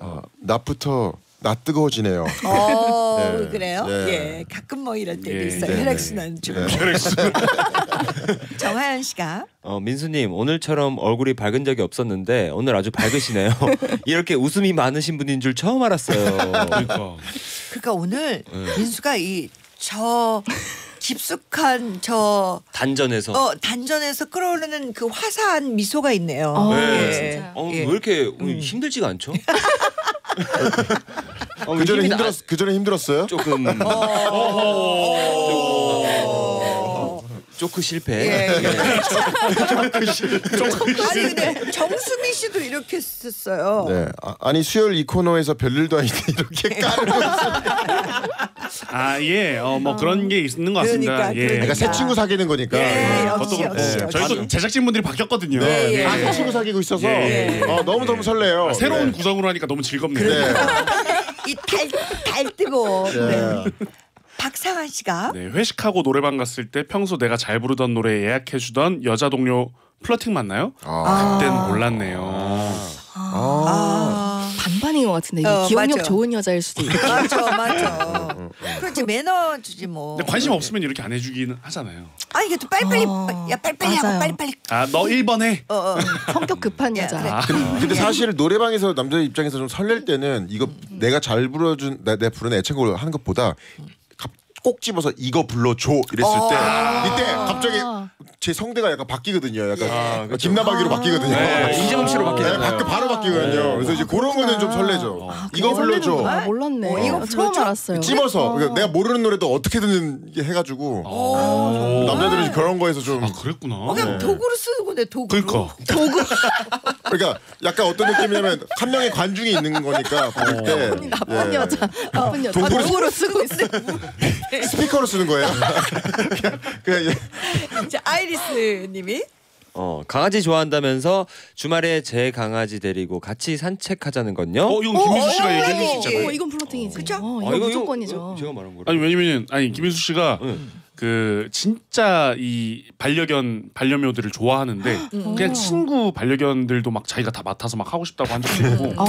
[SPEAKER 3] 어, 낮부터 낯 뜨거워지네요.
[SPEAKER 1] 어
[SPEAKER 3] 네.
[SPEAKER 1] 그래요?
[SPEAKER 3] 네.
[SPEAKER 1] 예 가끔 뭐 이럴 때도
[SPEAKER 2] 예,
[SPEAKER 1] 있어요.
[SPEAKER 3] 네,
[SPEAKER 1] 혈액순환 좀.
[SPEAKER 3] 네.
[SPEAKER 1] 정하연 씨가
[SPEAKER 5] 어, 민수님 오늘처럼 얼굴이 밝은 적이 없었는데 오늘 아주 밝으시네요. 이렇게 웃음이 많으신 분인 줄 처음 알았어요.
[SPEAKER 2] 그러니까
[SPEAKER 1] 그러니까 오늘
[SPEAKER 2] 네.
[SPEAKER 1] 민수가 이저 깊숙한 저
[SPEAKER 5] 단전에서.
[SPEAKER 1] 어, 단전에서 끌어오르는 그 화사한 미소가 있네요.
[SPEAKER 4] 어,
[SPEAKER 5] 네.
[SPEAKER 4] 진짜.
[SPEAKER 5] 어,
[SPEAKER 1] 예.
[SPEAKER 5] 왜 이렇게 힘들지가 않죠? 어,
[SPEAKER 3] 그 전에 힘들었 그 전에 힘들었어요?
[SPEAKER 5] 조금
[SPEAKER 1] 어.
[SPEAKER 5] 조크 실패.
[SPEAKER 1] 예, 예. 아니 근데 정수미 씨도 이렇게 썼어요.
[SPEAKER 3] 네. 아, 아니 수요일 이 코너에서 별일도 아닌데 이렇게 까르고
[SPEAKER 2] 아 예, 어 뭐 그런 게 있는 것 같습니다.
[SPEAKER 1] 그러니까,
[SPEAKER 2] 예.
[SPEAKER 3] 그러니까 새 친구 사귀는 거니까.
[SPEAKER 1] 예, 역시
[SPEAKER 2] 그것도
[SPEAKER 1] 역시
[SPEAKER 2] 네,
[SPEAKER 1] 역시.
[SPEAKER 2] 저희도 제작진분들이 바뀌었거든요.
[SPEAKER 3] 네,
[SPEAKER 1] 예, 예.
[SPEAKER 3] 다새 친구 사귀고 있어서
[SPEAKER 2] 예, 예.
[SPEAKER 3] 어, 너무 너무 설레요.
[SPEAKER 2] 아, 새로운
[SPEAKER 3] 네.
[SPEAKER 2] 구성으로 하니까 너무 즐겁네요.
[SPEAKER 3] 네.
[SPEAKER 1] 이달 달 뜨고. 네. 박상한 씨가
[SPEAKER 2] 네, 회식하고 노래방 갔을 때 평소 내가 잘 부르던 노래 예약해 주던 여자 동료 플러팅 맞나요?
[SPEAKER 3] 아.
[SPEAKER 2] 그땐 몰랐네요.
[SPEAKER 3] 아.
[SPEAKER 4] 반반인 것 같은데 이거
[SPEAKER 1] 어,
[SPEAKER 4] 기억력
[SPEAKER 1] 맞아.
[SPEAKER 4] 좋은 여자일 수도 있고.
[SPEAKER 1] 맞아 맞아. 그렇지 매너 주지 뭐.
[SPEAKER 2] 근데 관심 없으면 이렇게 안 해주기는 하잖아요.
[SPEAKER 1] 아 이게 또 빨리빨리
[SPEAKER 4] 어,
[SPEAKER 1] 야 빨리빨리 하고
[SPEAKER 4] 맞아요.
[SPEAKER 1] 빨리빨리.
[SPEAKER 2] 아, 너 1번 해.
[SPEAKER 1] 어, 어.
[SPEAKER 4] 성격 급한
[SPEAKER 1] 야,
[SPEAKER 4] 여자.
[SPEAKER 1] 그래.
[SPEAKER 2] 아,
[SPEAKER 3] 근데 사실 노래방에서 남자 입장에서 좀 설렐 때는 이거 내가 잘 불러준 내, 내 부르는 애창곡을 하는 것보다 갑- 꼭 집어서 이거 불러줘 이랬을 때 이때 갑자기 제 성대가 약간 바뀌거든요. 약간 김나박이로 바뀌거든요.
[SPEAKER 2] 네,
[SPEAKER 5] 이재범 씨로
[SPEAKER 3] 네,
[SPEAKER 5] 바뀌잖아요.
[SPEAKER 3] 바뀌 바로 바뀌거든요. 그래서 이제 그런 거는 좀 설레죠. 이거 불러줘.
[SPEAKER 4] 아, 몰랐네.
[SPEAKER 1] 어, 이거
[SPEAKER 4] 처음
[SPEAKER 1] 불러줘?
[SPEAKER 4] 알았어요.
[SPEAKER 3] 찝어서
[SPEAKER 4] 어.
[SPEAKER 3] 그러니까 내가 모르는 노래도 어떻게든 이게 해가지고
[SPEAKER 2] 오.
[SPEAKER 3] 남자들은 그런 거에서 좀
[SPEAKER 2] 아, 그랬구나.
[SPEAKER 1] 어, 그냥 도구로 쓰는 거네 도구로.
[SPEAKER 2] 그러니까.
[SPEAKER 3] 그러니까 약간 어떤 느낌이냐면 한 명의 관중이 있는 거니까 부를 때
[SPEAKER 4] 언니 나쁜
[SPEAKER 3] 예.
[SPEAKER 4] 여자. 나쁜 여자.
[SPEAKER 3] 도구로
[SPEAKER 4] 도구로 쓰고 있어.
[SPEAKER 3] 스피커로 쓰는 거예요. 그냥, 그냥 예.
[SPEAKER 1] 자 아이리스님이
[SPEAKER 5] 어, 강아지 좋아한다면서 주말에 제 강아지 데리고 같이 산책하자는 건요?
[SPEAKER 2] 어, 이건 김민수 씨가
[SPEAKER 1] 어,
[SPEAKER 2] 얘기해
[SPEAKER 1] 어,
[SPEAKER 2] 주셨잖아요.
[SPEAKER 4] 어, 이건 플러팅이지.
[SPEAKER 1] 그쵸?
[SPEAKER 4] 어,
[SPEAKER 5] 아,
[SPEAKER 4] 이거 무조건이죠.
[SPEAKER 5] 제가 말한 거라.
[SPEAKER 2] 아니 왜냐면 아니 김민수 씨가
[SPEAKER 5] 응.
[SPEAKER 2] 그 진짜 이 반려견 반려묘들을 좋아하는데 그냥 친구 반려견들도 막 자기가 다 맡아서 막 하고 싶다고 한 적도 있고.
[SPEAKER 4] 아,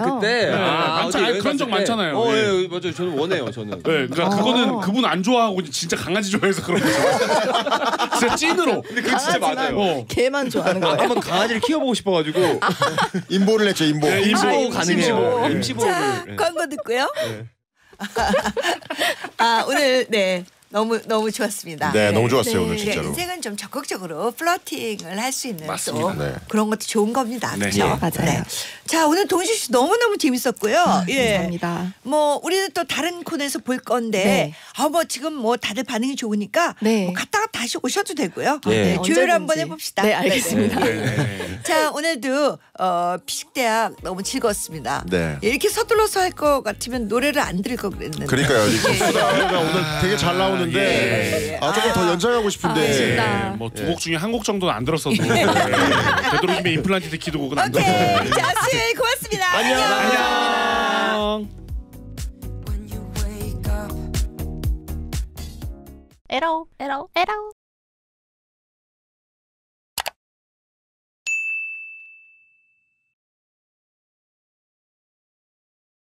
[SPEAKER 4] 진짜요?
[SPEAKER 5] 그때
[SPEAKER 2] 네,
[SPEAKER 5] 아,
[SPEAKER 2] 많잖아요.
[SPEAKER 5] 어디 여행
[SPEAKER 2] 그런 적
[SPEAKER 5] 갔을 때?
[SPEAKER 2] 많잖아요.
[SPEAKER 5] 어,
[SPEAKER 2] 예.
[SPEAKER 5] 예, 맞아요. 저는 원해요. 저는.
[SPEAKER 2] 네, 그러니까
[SPEAKER 4] 아.
[SPEAKER 2] 그거는 그분 안 좋아하고 진짜 강아지 좋아해서 그런 거죠. 진짜 찐으로.
[SPEAKER 5] 근데 그거 진짜 맞아요.
[SPEAKER 2] 어.
[SPEAKER 4] 개만 좋아하는
[SPEAKER 5] 아,
[SPEAKER 4] 거예요.
[SPEAKER 5] 한번 강아지를 키워보고 싶어가지고
[SPEAKER 3] 인보를 했죠 인보.
[SPEAKER 2] 네,
[SPEAKER 5] 임시보
[SPEAKER 2] 임시보.
[SPEAKER 5] 가능해요.
[SPEAKER 2] 네.
[SPEAKER 5] 임시보를.
[SPEAKER 1] 자
[SPEAKER 5] 네.
[SPEAKER 1] 광고 듣고요. 아 오늘 네 너무 너무 좋았습니다.
[SPEAKER 3] 네, 너무 좋았어요
[SPEAKER 4] 네.
[SPEAKER 3] 오늘
[SPEAKER 1] 네,
[SPEAKER 3] 진짜로.
[SPEAKER 1] 인생은 좀 적극적으로 플러팅을 할 수 있는
[SPEAKER 2] 맞습니다.
[SPEAKER 1] 또
[SPEAKER 3] 네.
[SPEAKER 1] 그런 것도 좋은 겁니다.
[SPEAKER 2] 네.
[SPEAKER 1] 그렇죠?
[SPEAKER 4] 예, 맞아요.
[SPEAKER 1] 자 오늘 동실 씨 너무 너무 재밌었고요. 예.
[SPEAKER 4] 감사합니다.
[SPEAKER 1] 뭐 우리는 또 다른 코너에서 볼 건데
[SPEAKER 4] 네.
[SPEAKER 1] 아뭐 지금 뭐 다들 반응이 좋으니까
[SPEAKER 4] 네.
[SPEAKER 1] 뭐 갔다가 다시 오셔도 되고요.
[SPEAKER 5] 예.
[SPEAKER 1] 네, 조율 한번
[SPEAKER 4] 언제든지.
[SPEAKER 1] 해봅시다.
[SPEAKER 4] 네, 알겠습니다.
[SPEAKER 1] 네.
[SPEAKER 2] 네.
[SPEAKER 1] 자 오늘도 어, 피식대학 너무 즐거웠습니다.
[SPEAKER 3] 네.
[SPEAKER 1] 이렇게 서둘러서 할 것 같으면 노래를 안 들을 걸 그랬는데.
[SPEAKER 3] 그러니까요. 수다가 오늘 되게 잘 나오는데
[SPEAKER 1] 예, 예.
[SPEAKER 3] 아 조금 더 연장하고 싶은데.
[SPEAKER 4] 아쉽다.
[SPEAKER 2] 뭐두 곡 중에 한 곡 정도는 안 들었어도 네. 되도록이면 임플란트 키드 곡은 안
[SPEAKER 1] 오케이.
[SPEAKER 2] 들었어도
[SPEAKER 1] 자 수요일 고맙습니다. 안녕.
[SPEAKER 2] 안녕.
[SPEAKER 8] 에러 에러 에러